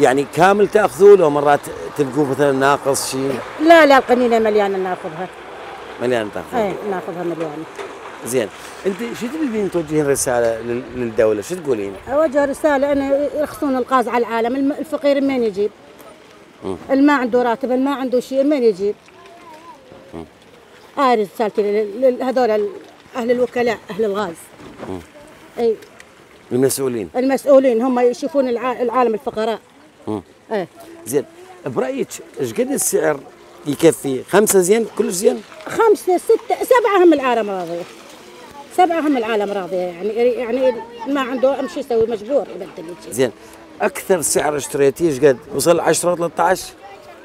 يعني كامل تأخذوه لو مرات تلقوه مثلا ناقص شيء؟ لا لا القنينه مليانة ناخذها. مليان تاخذوه إيه ناخذها مليانة. زين. أنت شو تريدين توجهين رساله لل- للدولة؟ شو تقولين؟ أوجه رسالة إنه يرخصون الغاز على العالم. الم- الفقير من يجيب؟ الماء عنده راتب الماء عنده شيء من يجيب؟ هاي رسالتي لل- لل- هذول أهل الوكلاء أهل الغاز. أي. المسؤولين. المسؤولين هم يشوفون الع- العالم الفقراء. إيه. زين برأيك إيش قد السعر يكفي؟ خمسة زين؟ كل زين؟ خمسة ستة سبعة هم العالم راضية. سبعة هم العالم راضية يعني يعني ما عنده أمشي يسوي مجبور يبدل يجي. زين. أكثر سعر اشتريتيه إيش قد؟ وصل 10 13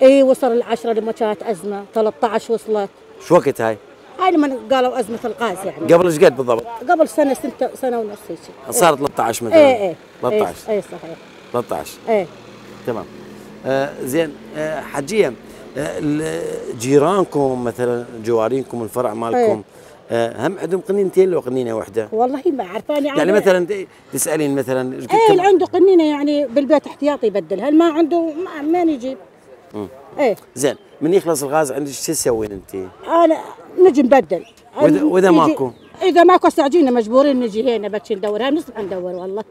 اي وصل العشرة لما كانت أزمة. 13 وصلت. شو وقت هاي؟ هاي لما قالوا أزمة الغاز يعني. قبل إيش قد بالضبط؟ قبل سنة سنة سنة ونص هيك. صار 13 مثلا. إيه إيه 13 إيه إيه صحيح. 13 إيه. تمام. آه زين آه حجيه آه ال- جيرانكم مثلا جوارينكم الفرع مالكم آه هم عندهم قنينتين لو قنينة واحدة. والله ما أعرف أنا يعني مثلا تسألين مثلا إيه كم- اللي عنده قنينة يعني بالبيت احتياطي يبدلها ما عنده؟ ما مين يجيب إيه. زين من يخلص الغاز عندك شو تسوين أنت؟ أنا نجي نبدل. وإذا- وإذا ماكو؟ إذا ماكو استعجلنا مجبورين نجي هنا بتشي ندور. هاي نصبح ندور والله.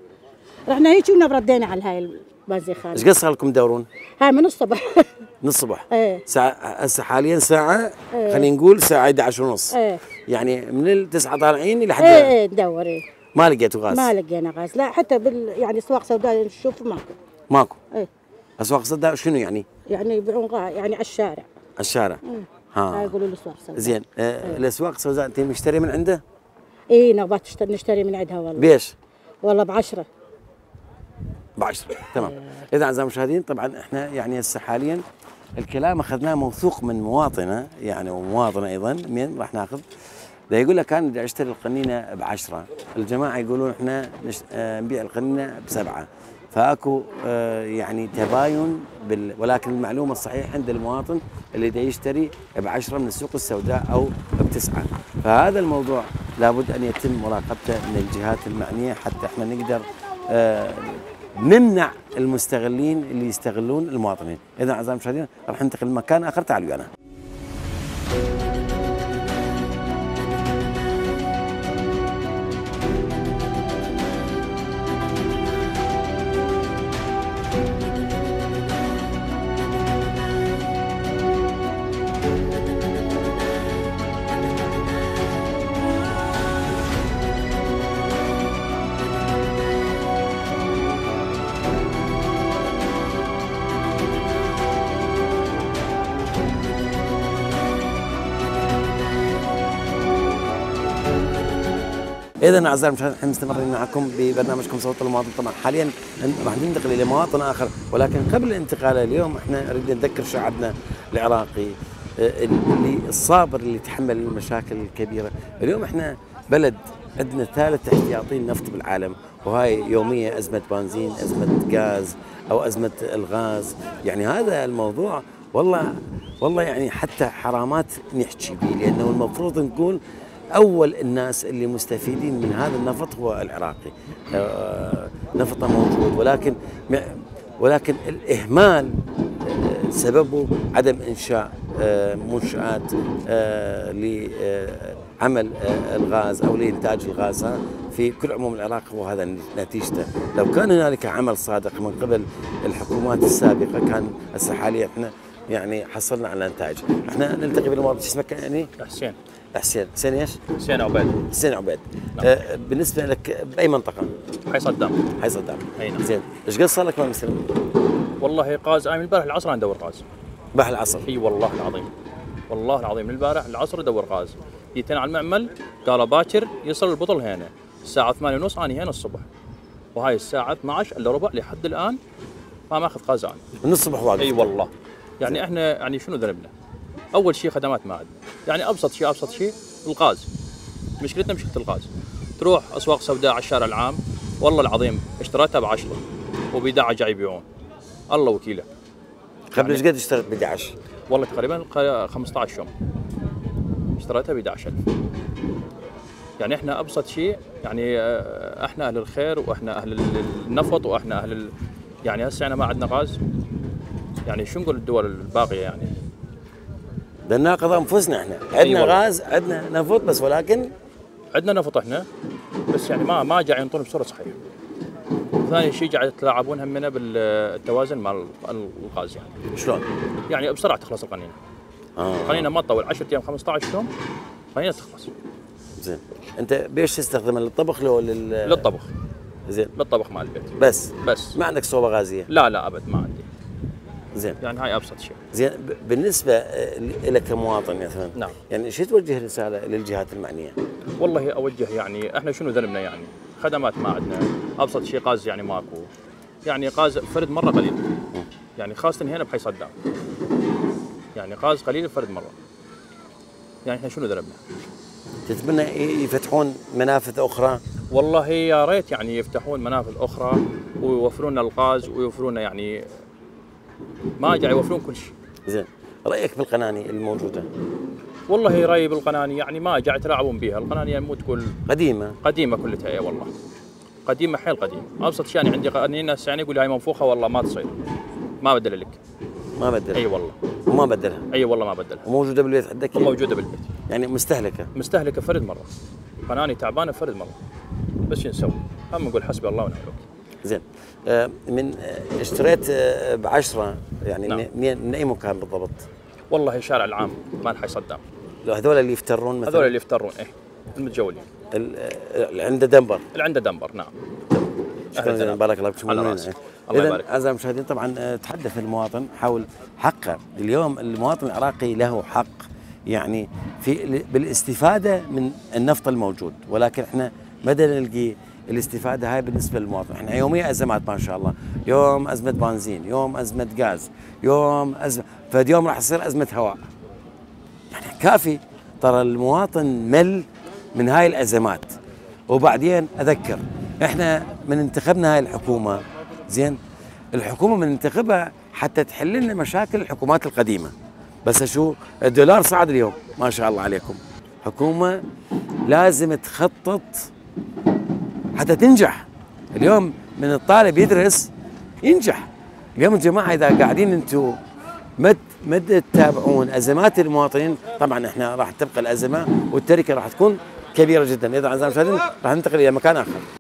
رحنا هيك ردينا على هاي البازيخانة إيش قد صار لكم تدورون؟ هاي من الصبح. من الصبح. إيه. ساعة هسه حاليا ساعة إيه. خلينا نقول ساعة 11 ونص. إيه. يعني من التسعة طالعين لحد إيه إيه ندور إيه. ما لقيتوا غاز؟ ما لقينا غاز. لا حتى بال يعني أسواق سوداء نشوف ماكو. ماكو؟ إيه. أسواق صدق شنو يعني؟ يعني يبيعون غاز يعني على الشارع. على الشارع. هاي ها. يقولوا لي اسواق سوداء. زين. آه الأسواق السوداء أنت مشتري من عنده؟ إيه نبات نشتري من عندها والله. بيش؟ والله بعشرة. ب 10 تمام. إذا أعزائي المشاهدين طبعا إحنا يعني هسه حاليا الكلام أخذناه موثوق من مواطنة يعني ومواطنة أيضا. من راح ناخذ؟ ده يقول لك أنا بدي أشتري القنينة ب 10 الجماعة يقولون إحنا. آه نبيع القنينة بسبعة. فأكو آه يعني تباين بال... ولكن المعلومة الصحيحة عند المواطن اللي دا يشتري ب 10 من السوق السوداء أو بتسعة. فهذا الموضوع لابد أن يتم مراقبته من الجهات المعنية حتى إحنا نقدر آه نمنع المستغلين اللي يستغلون المواطنين. إذا اعزائي المشاهدين راح ننتقل لمكان آخر. تعالوا ويانا. إذا أعزائي المشاهدين إحنا مستمرين معكم ببرنامجكم صوت المواطن طبعا حاليا راح ننتقل إلى مواطن آخر ولكن قبل الانتقال اليوم إحنا نريد نذكر شعبنا العراقي آه، اللي الصابر اللي يتحمل المشاكل الكبيرة. اليوم إحنا بلد عندنا ثالث احتياطي النفط بالعالم وهاي يومية أزمة بنزين أزمة غاز أو أزمة الغاز. يعني هذا الموضوع والله والله يعني حتى حرامات نحكي به لأنه المفروض نقول أول الناس اللي مستفيدين من هذا النفط هو العراقي. آه، نفطه موجود ولكن ولكن الإهمال آه، سببه عدم إنشاء آه، منشآت لعمل الغاز أو لإنتاج الغاز. في كل عموم العراق وهذا نتيجته. لو كان هنالك عمل صادق من قبل الحكومات السابقة كان هسه حاليا إحنا يعني حصلنا على نتائج إحنا نلتقي بالموضوع شو اسمك يعني؟ حسين حسين. حسين إيش؟ حسين عبيد. حسين عبيد. نعم. آه بالنسبة لك بأي منطقة؟ حي صدام حي صدام أي نعم. زين. إيش قد صار لك ما مسلم والله قاز أنا من البارح العصر أنا أدور غاز بارح العصر. إي والله العظيم. والله العظيم من البارح العصر أدور غاز جيت على المعمل قال باكر يصل البطل هنا. الساعة 8 ونص أنا هنا الصبح. وهاي الساعة 12 إلا ربع لحد الآن ما ماخذ غاز أنا من الصبح واقف. إي والله. يعني إحنا يعني شنو ذنبنا؟ أول شيء خدمات ما عندنا يعني أبسط شيء أبسط شيء الغاز. مشكلتنا مشكلة الغاز. تروح أسواق سوداء على الشارع العام والله العظيم اشتريتها ب 10 وبيدعة جاي يبيعون. الله وكيله. قبل إيش قد اشتريت ب 11 والله تقريبا 15 يوم. اشتريتها ب 11000 يعني إحنا أبسط شيء يعني آه، إحنا أهل الخير وإحنا أهل النفط وإحنا أهل ال... يعني هسه إحنا ما عندنا غاز. يعني شو نقول الدول الباقية يعني؟ بدنا ناخذ أنفسنا إحنا. عندنا غاز عندنا نفط بس ولكن عندنا نفط إحنا بس يعني ما ما جاي ينطون بصورة صحيحة. ثاني شيء قاعد يتلاعبون همنا بالتوازن مال الغاز يعني. شلون؟ يعني بسرعة تخلص القنينة. آه. القنينة ما تطول 10 أيام 15 يوم قنينه تخلص. زين. أنت بيش تستخدمها للطبخ لو لل للطبخ. زين. للطبخ مال البيت. بس. بس. ما عندك صوبة غازية؟ لا لا أبد ما عندي. زين يعني هاي أبسط شيء زين بالنسبة آه، لك كمواطن مثلا نعم يعني شو توجه رسالة للجهات المعنية؟ والله أوجه يعني إحنا شنو ذنبنا يعني؟ خدمات ما عندنا، أبسط شيء غاز يعني ماكو. يعني غاز فرد مرة قليل. يعني خاصة هنا بحي صدام. يعني غاز قليل فرد مرة. يعني إحنا شنو ذنبنا؟ تتمنى يفتحون منافذ أخرى؟ والله يا ريت يعني يفتحون منافذ أخرى ويوفرون لنا الغاز ويوفرون يعني ما جاي يوفرون كل شيء. زين رأيك بالقناني الموجودة؟ والله رأيي بالقناني يعني ما جاي يتلاعبون بها. القناني يعني مو تقول قديمة. قديمة كلها إي والله. قديمة حيل قديمه أبسط شيء يعني عندي قنينه يعني يقول هاي منفوخة والله ما تصير. ما بدل لك. ما بدل. إي والله. وما بدلها. إي والله ما بدلها. وموجودة بالبيت عندك؟ موجودة بالبيت. يعني مستهلكة. مستهلكة فرد مرة. قناني تعبانة فرد مرة. بس شو نسوي؟ هم نقول حسبي الله ونعم الوكيل. زين. آه، من آه، اشتريت آه، ب 10 يعني نعم. من أي مكان بالضبط؟ والله الشارع العام مال حي صدام هذول اللي يفترون مثلا؟ هذول اللي يفترون إيه المتجولين. اللي عنده دنبر. اللي عنده دنبر نعم. شكرا بارك الله فيكم الله اذا أعزائي المشاهدين طبعا تحدث المواطن حول حقه. اليوم المواطن العراقي له حق يعني في بالاستفادة من النفط الموجود. ولكن إحنا مدى نلقي؟ الاستفادة هاي بالنسبة للمواطن. إحنا يوميا أزمات ما شاء الله. يوم أزمة بنزين يوم أزمة غاز يوم أزمة فد يوم راح يصير أزمة هواء. يعني كافي. ترى المواطن مل من هاي الأزمات. وبعدين أذكر إحنا من انتخبنا هاي الحكومة زين؟ الحكومة من انتخبها حتى تحل لنا مشاكل الحكومات القديمة. بس شو؟ الدولار صعد اليوم. ما شاء الله عليكم. حكومة لازم تخطط حتى تنجح اليوم من الطالب يدرس ينجح. اليوم الجماعة إذا قاعدين أنتم مد مد تتابعون أزمات المواطنين. طبعا إحنا راح تبقى الأزمة والتركة راح تكون كبيرة جدا. إذا المشاهدين راح ننتقل إلى مكان آخر.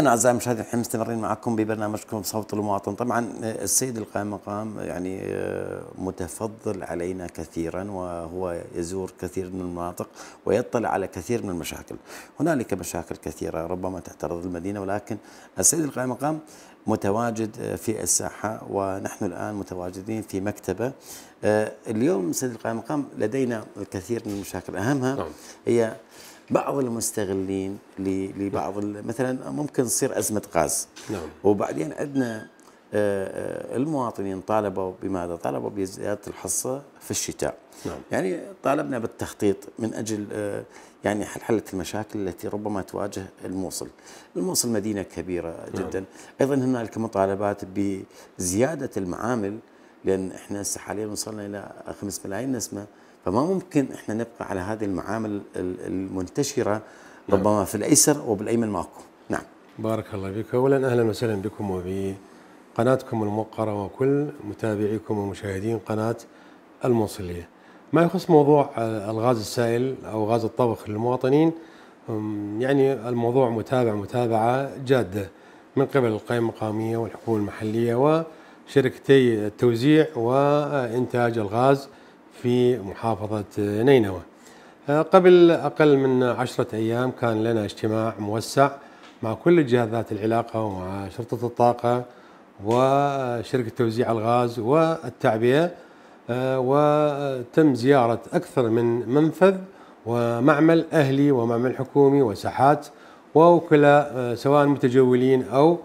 إذا أعزائي المشاهدين إحنا مستمرين معكم ببرنامجكم صوت المواطن، طبعا السيد القائم مقام يعني آه، متفضل علينا كثيرا وهو يزور كثير من المناطق ويطلع على كثير من المشاكل، هنالك مشاكل كثيرة ربما تعترض المدينة ولكن السيد القائم مقام متواجد في الساحة ونحن الآن متواجدين في مكتبة. آه، اليوم سيد القائم مقام لدينا الكثير من المشاكل. أهمها نعم. هي بعض المستغلين لبعض مثلا ممكن تصير أزمة غاز نعم. وبعدين عندنا آه، آه، المواطنين طالبوا بماذا؟ طالبوا بزيادة الحصة في الشتاء. نعم. يعني طالبنا بالتخطيط من أجل آه، يعني حل المشاكل التي ربما تواجه الموصل. الموصل مدينة كبيرة جدا، أيضا هنالك مطالبات بزيادة المعامل لأن إحنا حاليا وصلنا إلى 5 ملايين نسمة فما ممكن إحنا نبقى على هذه المعامل ال- المنتشرة ربما في الأيسر وبالأيمن ماكو. نعم. بارك الله فيك اولا أهلا وسهلا بكم وبقناتكم الموقره وكل متابعيكم ومشاهدين قناة الموصلية. ما يخص موضوع الغاز السائل أو غاز الطبخ للمواطنين يعني الموضوع متابع متابعة جادة من قبل القيم المقاميه والحكومة المحلية وشركتي التوزيع وإنتاج الغاز في محافظة نينوى. آه، قبل أقل من عشرة أيام كان لنا اجتماع موسع مع كل الجهات ذات العلاقة ومع شرطة الطاقة وشركة توزيع الغاز والتعبئة آه، وتم زيارة أكثر من منفذ ومعمل أهلي ومعمل حكومي وساحات ووكلاء آه، سواء متجولين أو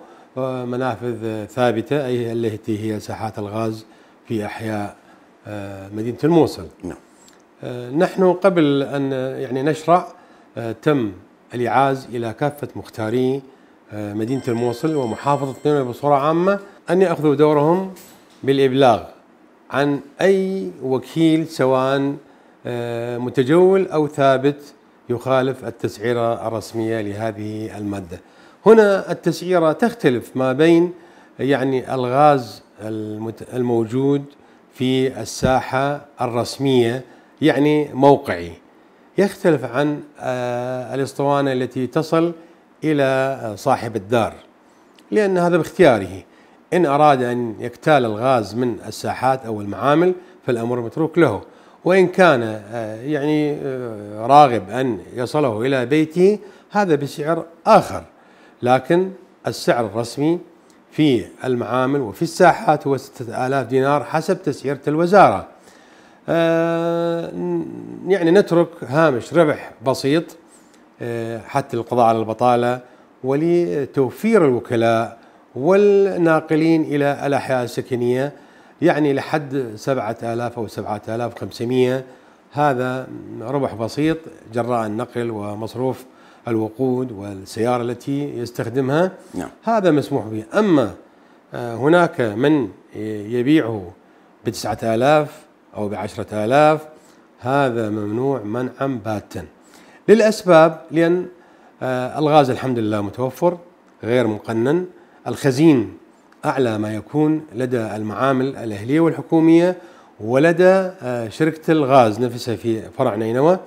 منافذ ثابتة أي التي هي ساحات الغاز في أحياء آه، مدينة الموصل نعم. آه، نحن قبل أن يعني نشرع آه، تم الإعاز إلى كافة مختاري مدينة الموصل ومحافظة نينوى بصورة عامة أن يأخذوا دورهم بالإبلاغ عن أي وكيل سواء متجول أو ثابت يخالف التسعيرة الرسمية لهذه المادة هنا التسعيرة تختلف ما بين يعني الغاز الموجود في الساحة الرسمية يعني موقعي. يختلف عن آه، الاسطوانة التي تصل إلى آه، صاحب الدار لأن هذا باختياره. إن أراد أن يكتال الغاز من الساحات أو المعامل فالأمر متروك له. وإن كان آه، يعني راغب أن يصله إلى بيته هذا بسعر آخر. لكن السعر الرسمي في المعامل وفي الساحات هو 6000 دينار حسب تسعيرة الوزارة. آه، يعني نترك هامش ربح بسيط آه، حتى القضاء على البطالة ولتوفير الوكلاء والناقلين إلى الأحياء السكنية يعني لحد 7000 أو 7500 هذا ربح بسيط جراء النقل ومصروف الوقود والسيارة التي يستخدمها نعم. هذا مسموح به أما آه، هناك من يبيعه بتسعة آلاف أو بعشرة آلاف هذا ممنوع منعا باتا للأسباب لأن آه، الغاز الحمد لله متوفر غير مقنن الخزين أعلى ما يكون لدى المعامل الأهلية والحكومية ولدى آه، شركة الغاز نفسها في فرع نينوى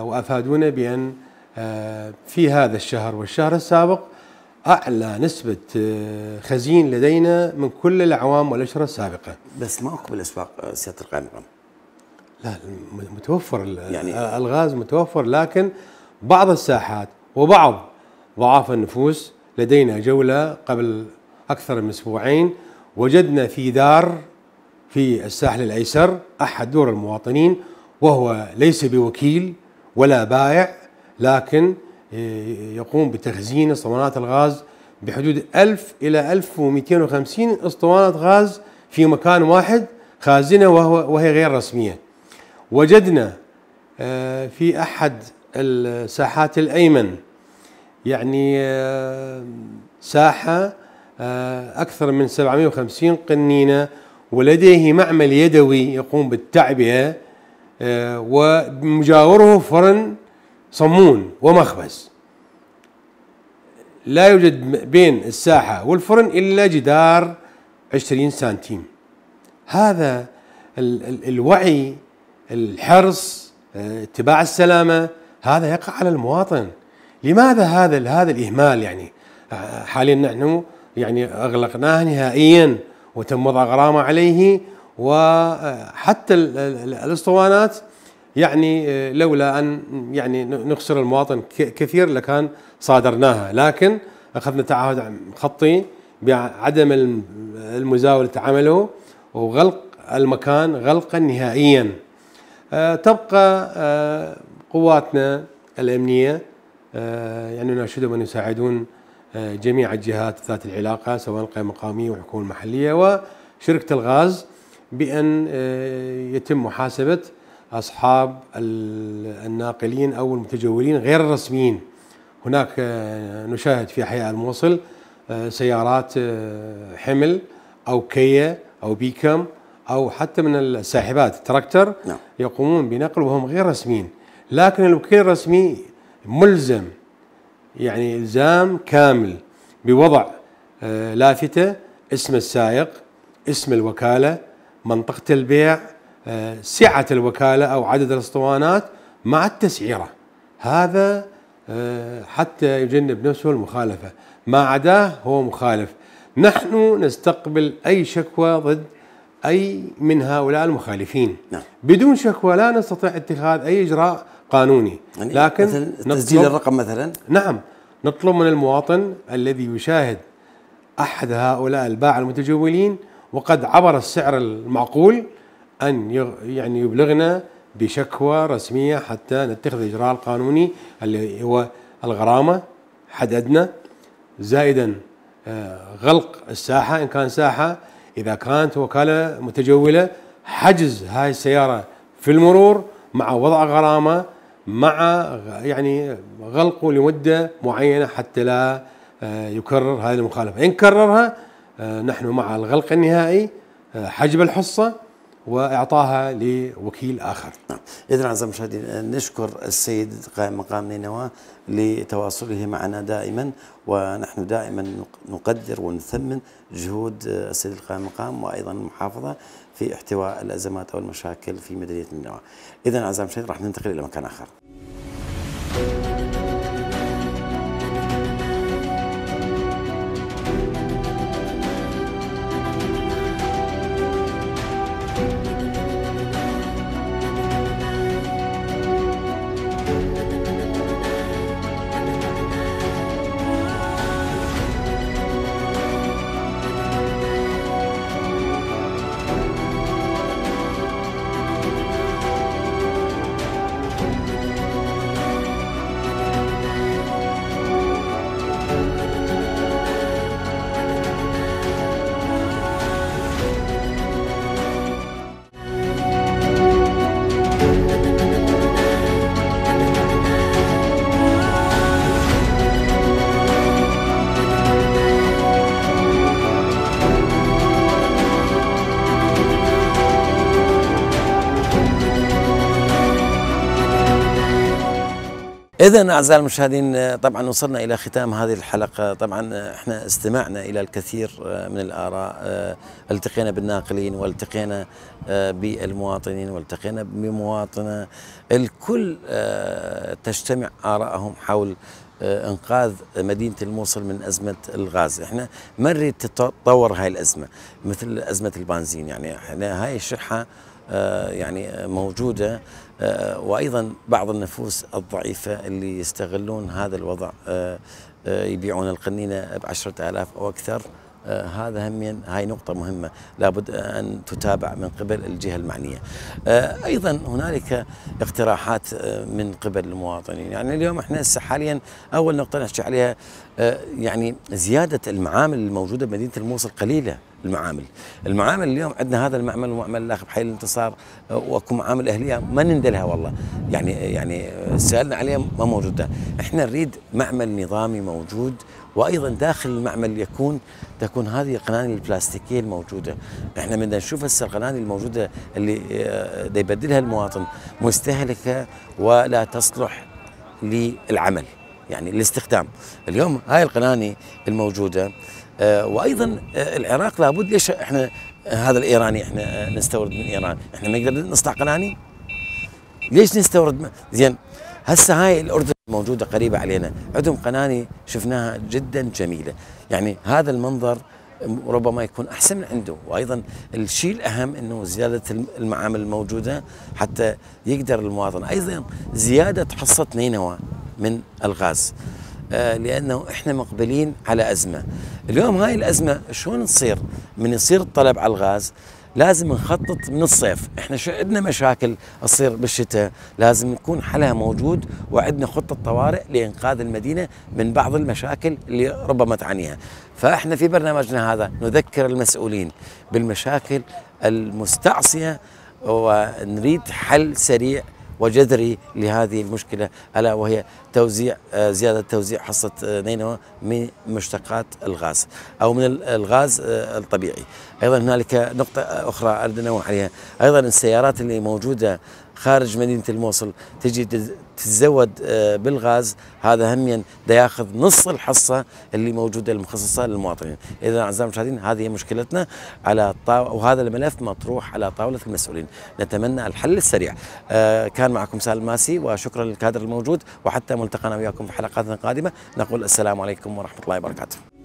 وأفادونا بأن في هذا الشهر والشهر السابق أعلى نسبة آه، خزين لدينا من كل الأعوام والأشهر السابقة بس ماكو بالاسواق آه، سياده القائم مقام. لا متوفر يعني- آه، الغاز متوفر لكن بعض الساحات وبعض ضعاف النفوس لدينا جولة قبل أكثر من أسبوعين وجدنا في دار في الساحل الأيسر أحد دور المواطنين وهو ليس بوكيل ولا بائع لكن آه، يقوم بتخزين اسطوانات الغاز بحدود 1000 إلى 1250 اسطوانة غاز في مكان واحد خازنة وهو وهي غير رسمية. وجدنا آه، في أحد الساحات الأيمن يعني آه، ساحة آه، أكثر من 750 قنينة ولديه معمل يدوي يقوم بالتعبئة آه، ومجاوره فرن صمون ومخبز. لا يوجد بين الساحة والفرن إلا جدار 20 سنتيم. هذا ال ال الوعي الحرص آه، اتباع السلامة هذا يقع على المواطن. لماذا هذا هذا الإهمال يعني؟ حاليا نحن يعني أغلقناه نهائيا وتم وضع غرامة عليه وحتى الأسطوانات يعني لولا أن يعني نخسر المواطن كثير لكان صادرناها. لكن أخذنا تعهد خطي بعدم المزاولة عمله وغلق المكان غلقا نهائيا. آه، تبقى آه، قواتنا الأمنية آه، يعني نناشدهم ان يساعدون جميع الجهات ذات العلاقة سواء القيم المقاميه والحكومة المحلية وشركة الغاز بأن يتم محاسبة أصحاب الناقلين أو المتجولين غير الرسميين هناك نشاهد في أحياء الموصل سيارات حمل أو كيا أو بيكم أو حتى من الساحبات التراكتر نعم. يقومون بنقل وهم غير رسميين لكن الوكيل الرسمي ملزم يعني إلزام كامل بوضع آه، لافتة اسم السائق اسم الوكالة منطقة البيع سعة الوكالة أو عدد الأسطوانات مع التسعيرة. هذا آه، حتى يجنب نفسه المخالفة. ما عداه هو مخالف. نحن نستقبل أي شكوى ضد أي من هؤلاء المخالفين. نعم. بدون شكوى لا نستطيع اتخاذ أي إجراء قانوني. يعني لكن تسجيل الرقم مثلا؟ نعم. نطلب من المواطن الذي يشاهد أحد هؤلاء الباعة المتجولين وقد عبر السعر المعقول أن يعني يبلغنا بشكوى رسمية حتى نتخذ الاجراء القانوني اللي هو الغرامة حد ادنى زائدا آه، غلق الساحة إن كان ساحة إذا كانت وكالة متجولة حجز هاي السيارة في المرور مع وضع غرامة مع يعني غلقه لمدة معينة حتى لا آه، يكرر هذه المخالفة، إن كررها آه، نحن مع الغلق النهائي حجب الحصة. وأعطاها لوكيل آخر. نعم، اذا أعزائي المشاهدين نشكر السيد قائم مقام نينوى لتواصله معنا دائما ونحن دائما نقدر ونثمن جهود السيد القائم مقام وأيضا المحافظة في احتواء الأزمات أو المشاكل في مدينة نينوى. اذا أعزائي المشاهدين راح ننتقل إلى مكان آخر. إذا أعزائي المشاهدين طبعا وصلنا إلى ختام هذه الحلقة. طبعا إحنا استمعنا إلى الكثير من الآراء التقينا بالناقلين والتقينا بالمواطنين والتقينا بمواطنة. الكل تجتمع آرائهم حول إنقاذ مدينة الموصل من أزمة الغاز، إحنا ما نريد تتطور هاي الأزمة مثل أزمة البنزين. يعني إحنا هاي الشحه يعني موجودة. آه، وأيضا بعض النفوس الضعيفة اللي يستغلون هذا الوضع آه، آه، يبيعون القنينة ب 10000 أو أكثر هذا هم هاي نقطة مهمة لابد أن تتابع من قبل الجهة المعنية. أيضا هنالك اقتراحات من قبل المواطنين. يعني اليوم إحنا حاليا أول نقطة نحكي عليها يعني زيادة المعامل الموجودة بمدينة الموصل قليلة المعامل. المعامل اليوم عندنا هذا المعمل ومعمل الاخ بحي الانتصار وأكو معامل أهلية ما نندلها والله. يعني يعني سألنا عليها ما موجودة. إحنا نريد معمل نظامي موجود وأيضا داخل المعمل يكون تكون هذه القناني البلاستيكية الموجودة. إحنا بدنا نشوف هسه القناني الموجودة اللي آه، يبدلها المواطن مستهلكة ولا تصلح للعمل. يعني الاستخدام. اليوم هاي القناني الموجودة آه، وأيضا آه، العراق لابد ليش إحنا هذا الإيراني إحنا نستورد من إيران؟ إحنا ما نقدر نصنع قناني؟ ليش نستورد؟ زين هسه هاي الأردن موجودة قريبة علينا عندهم قناني شفناها جدا جميلة. يعني هذا المنظر ربما يكون أحسن من عنده. وأيضا الشيء الأهم إنه زيادة المعامل الموجودة حتى يقدر المواطن. أيضا زيادة حصة نينوى من الغاز. آه لأنه إحنا مقبلين على أزمة. اليوم هاي الأزمة شلون تصير؟ من يصير الطلب على الغاز لازم نخطط من الصيف. إحنا شو عندنا مشاكل تصير بالشتاء؟ لازم يكون حلها موجود وعندنا خطة طوارئ لإنقاذ المدينة من بعض المشاكل اللي ربما تعانيها. فإحنا في برنامجنا هذا نذكر المسؤولين بالمشاكل المستعصية ونريد حل سريع وجذري لهذه المشكلة ألا وهي توزيع آه، زيادة توزيع حصة آه، نينوى من مشتقات الغاز أو من الغاز آه، الطبيعي. أيضا هنالك نقطة أخرى أريد أن عليها. أيضا السيارات اللي موجودة خارج مدينة الموصل تجي تتزود آه، بالغاز. هذا هميا دا ياخذ نص الحصة اللي موجودة المخصصة للمواطنين. إذا أعزائي المشاهدين هذه مشكلتنا. على طاو... وهذا الملف مطروح على طاولة المسؤولين. نتمنى الحل السريع. آه، كان معكم سالم ماسي وشكرا للكادر الموجود وحتى ملتقانا وياكم في حلقات قادمة نقول السلام عليكم ورحمة الله وبركاته.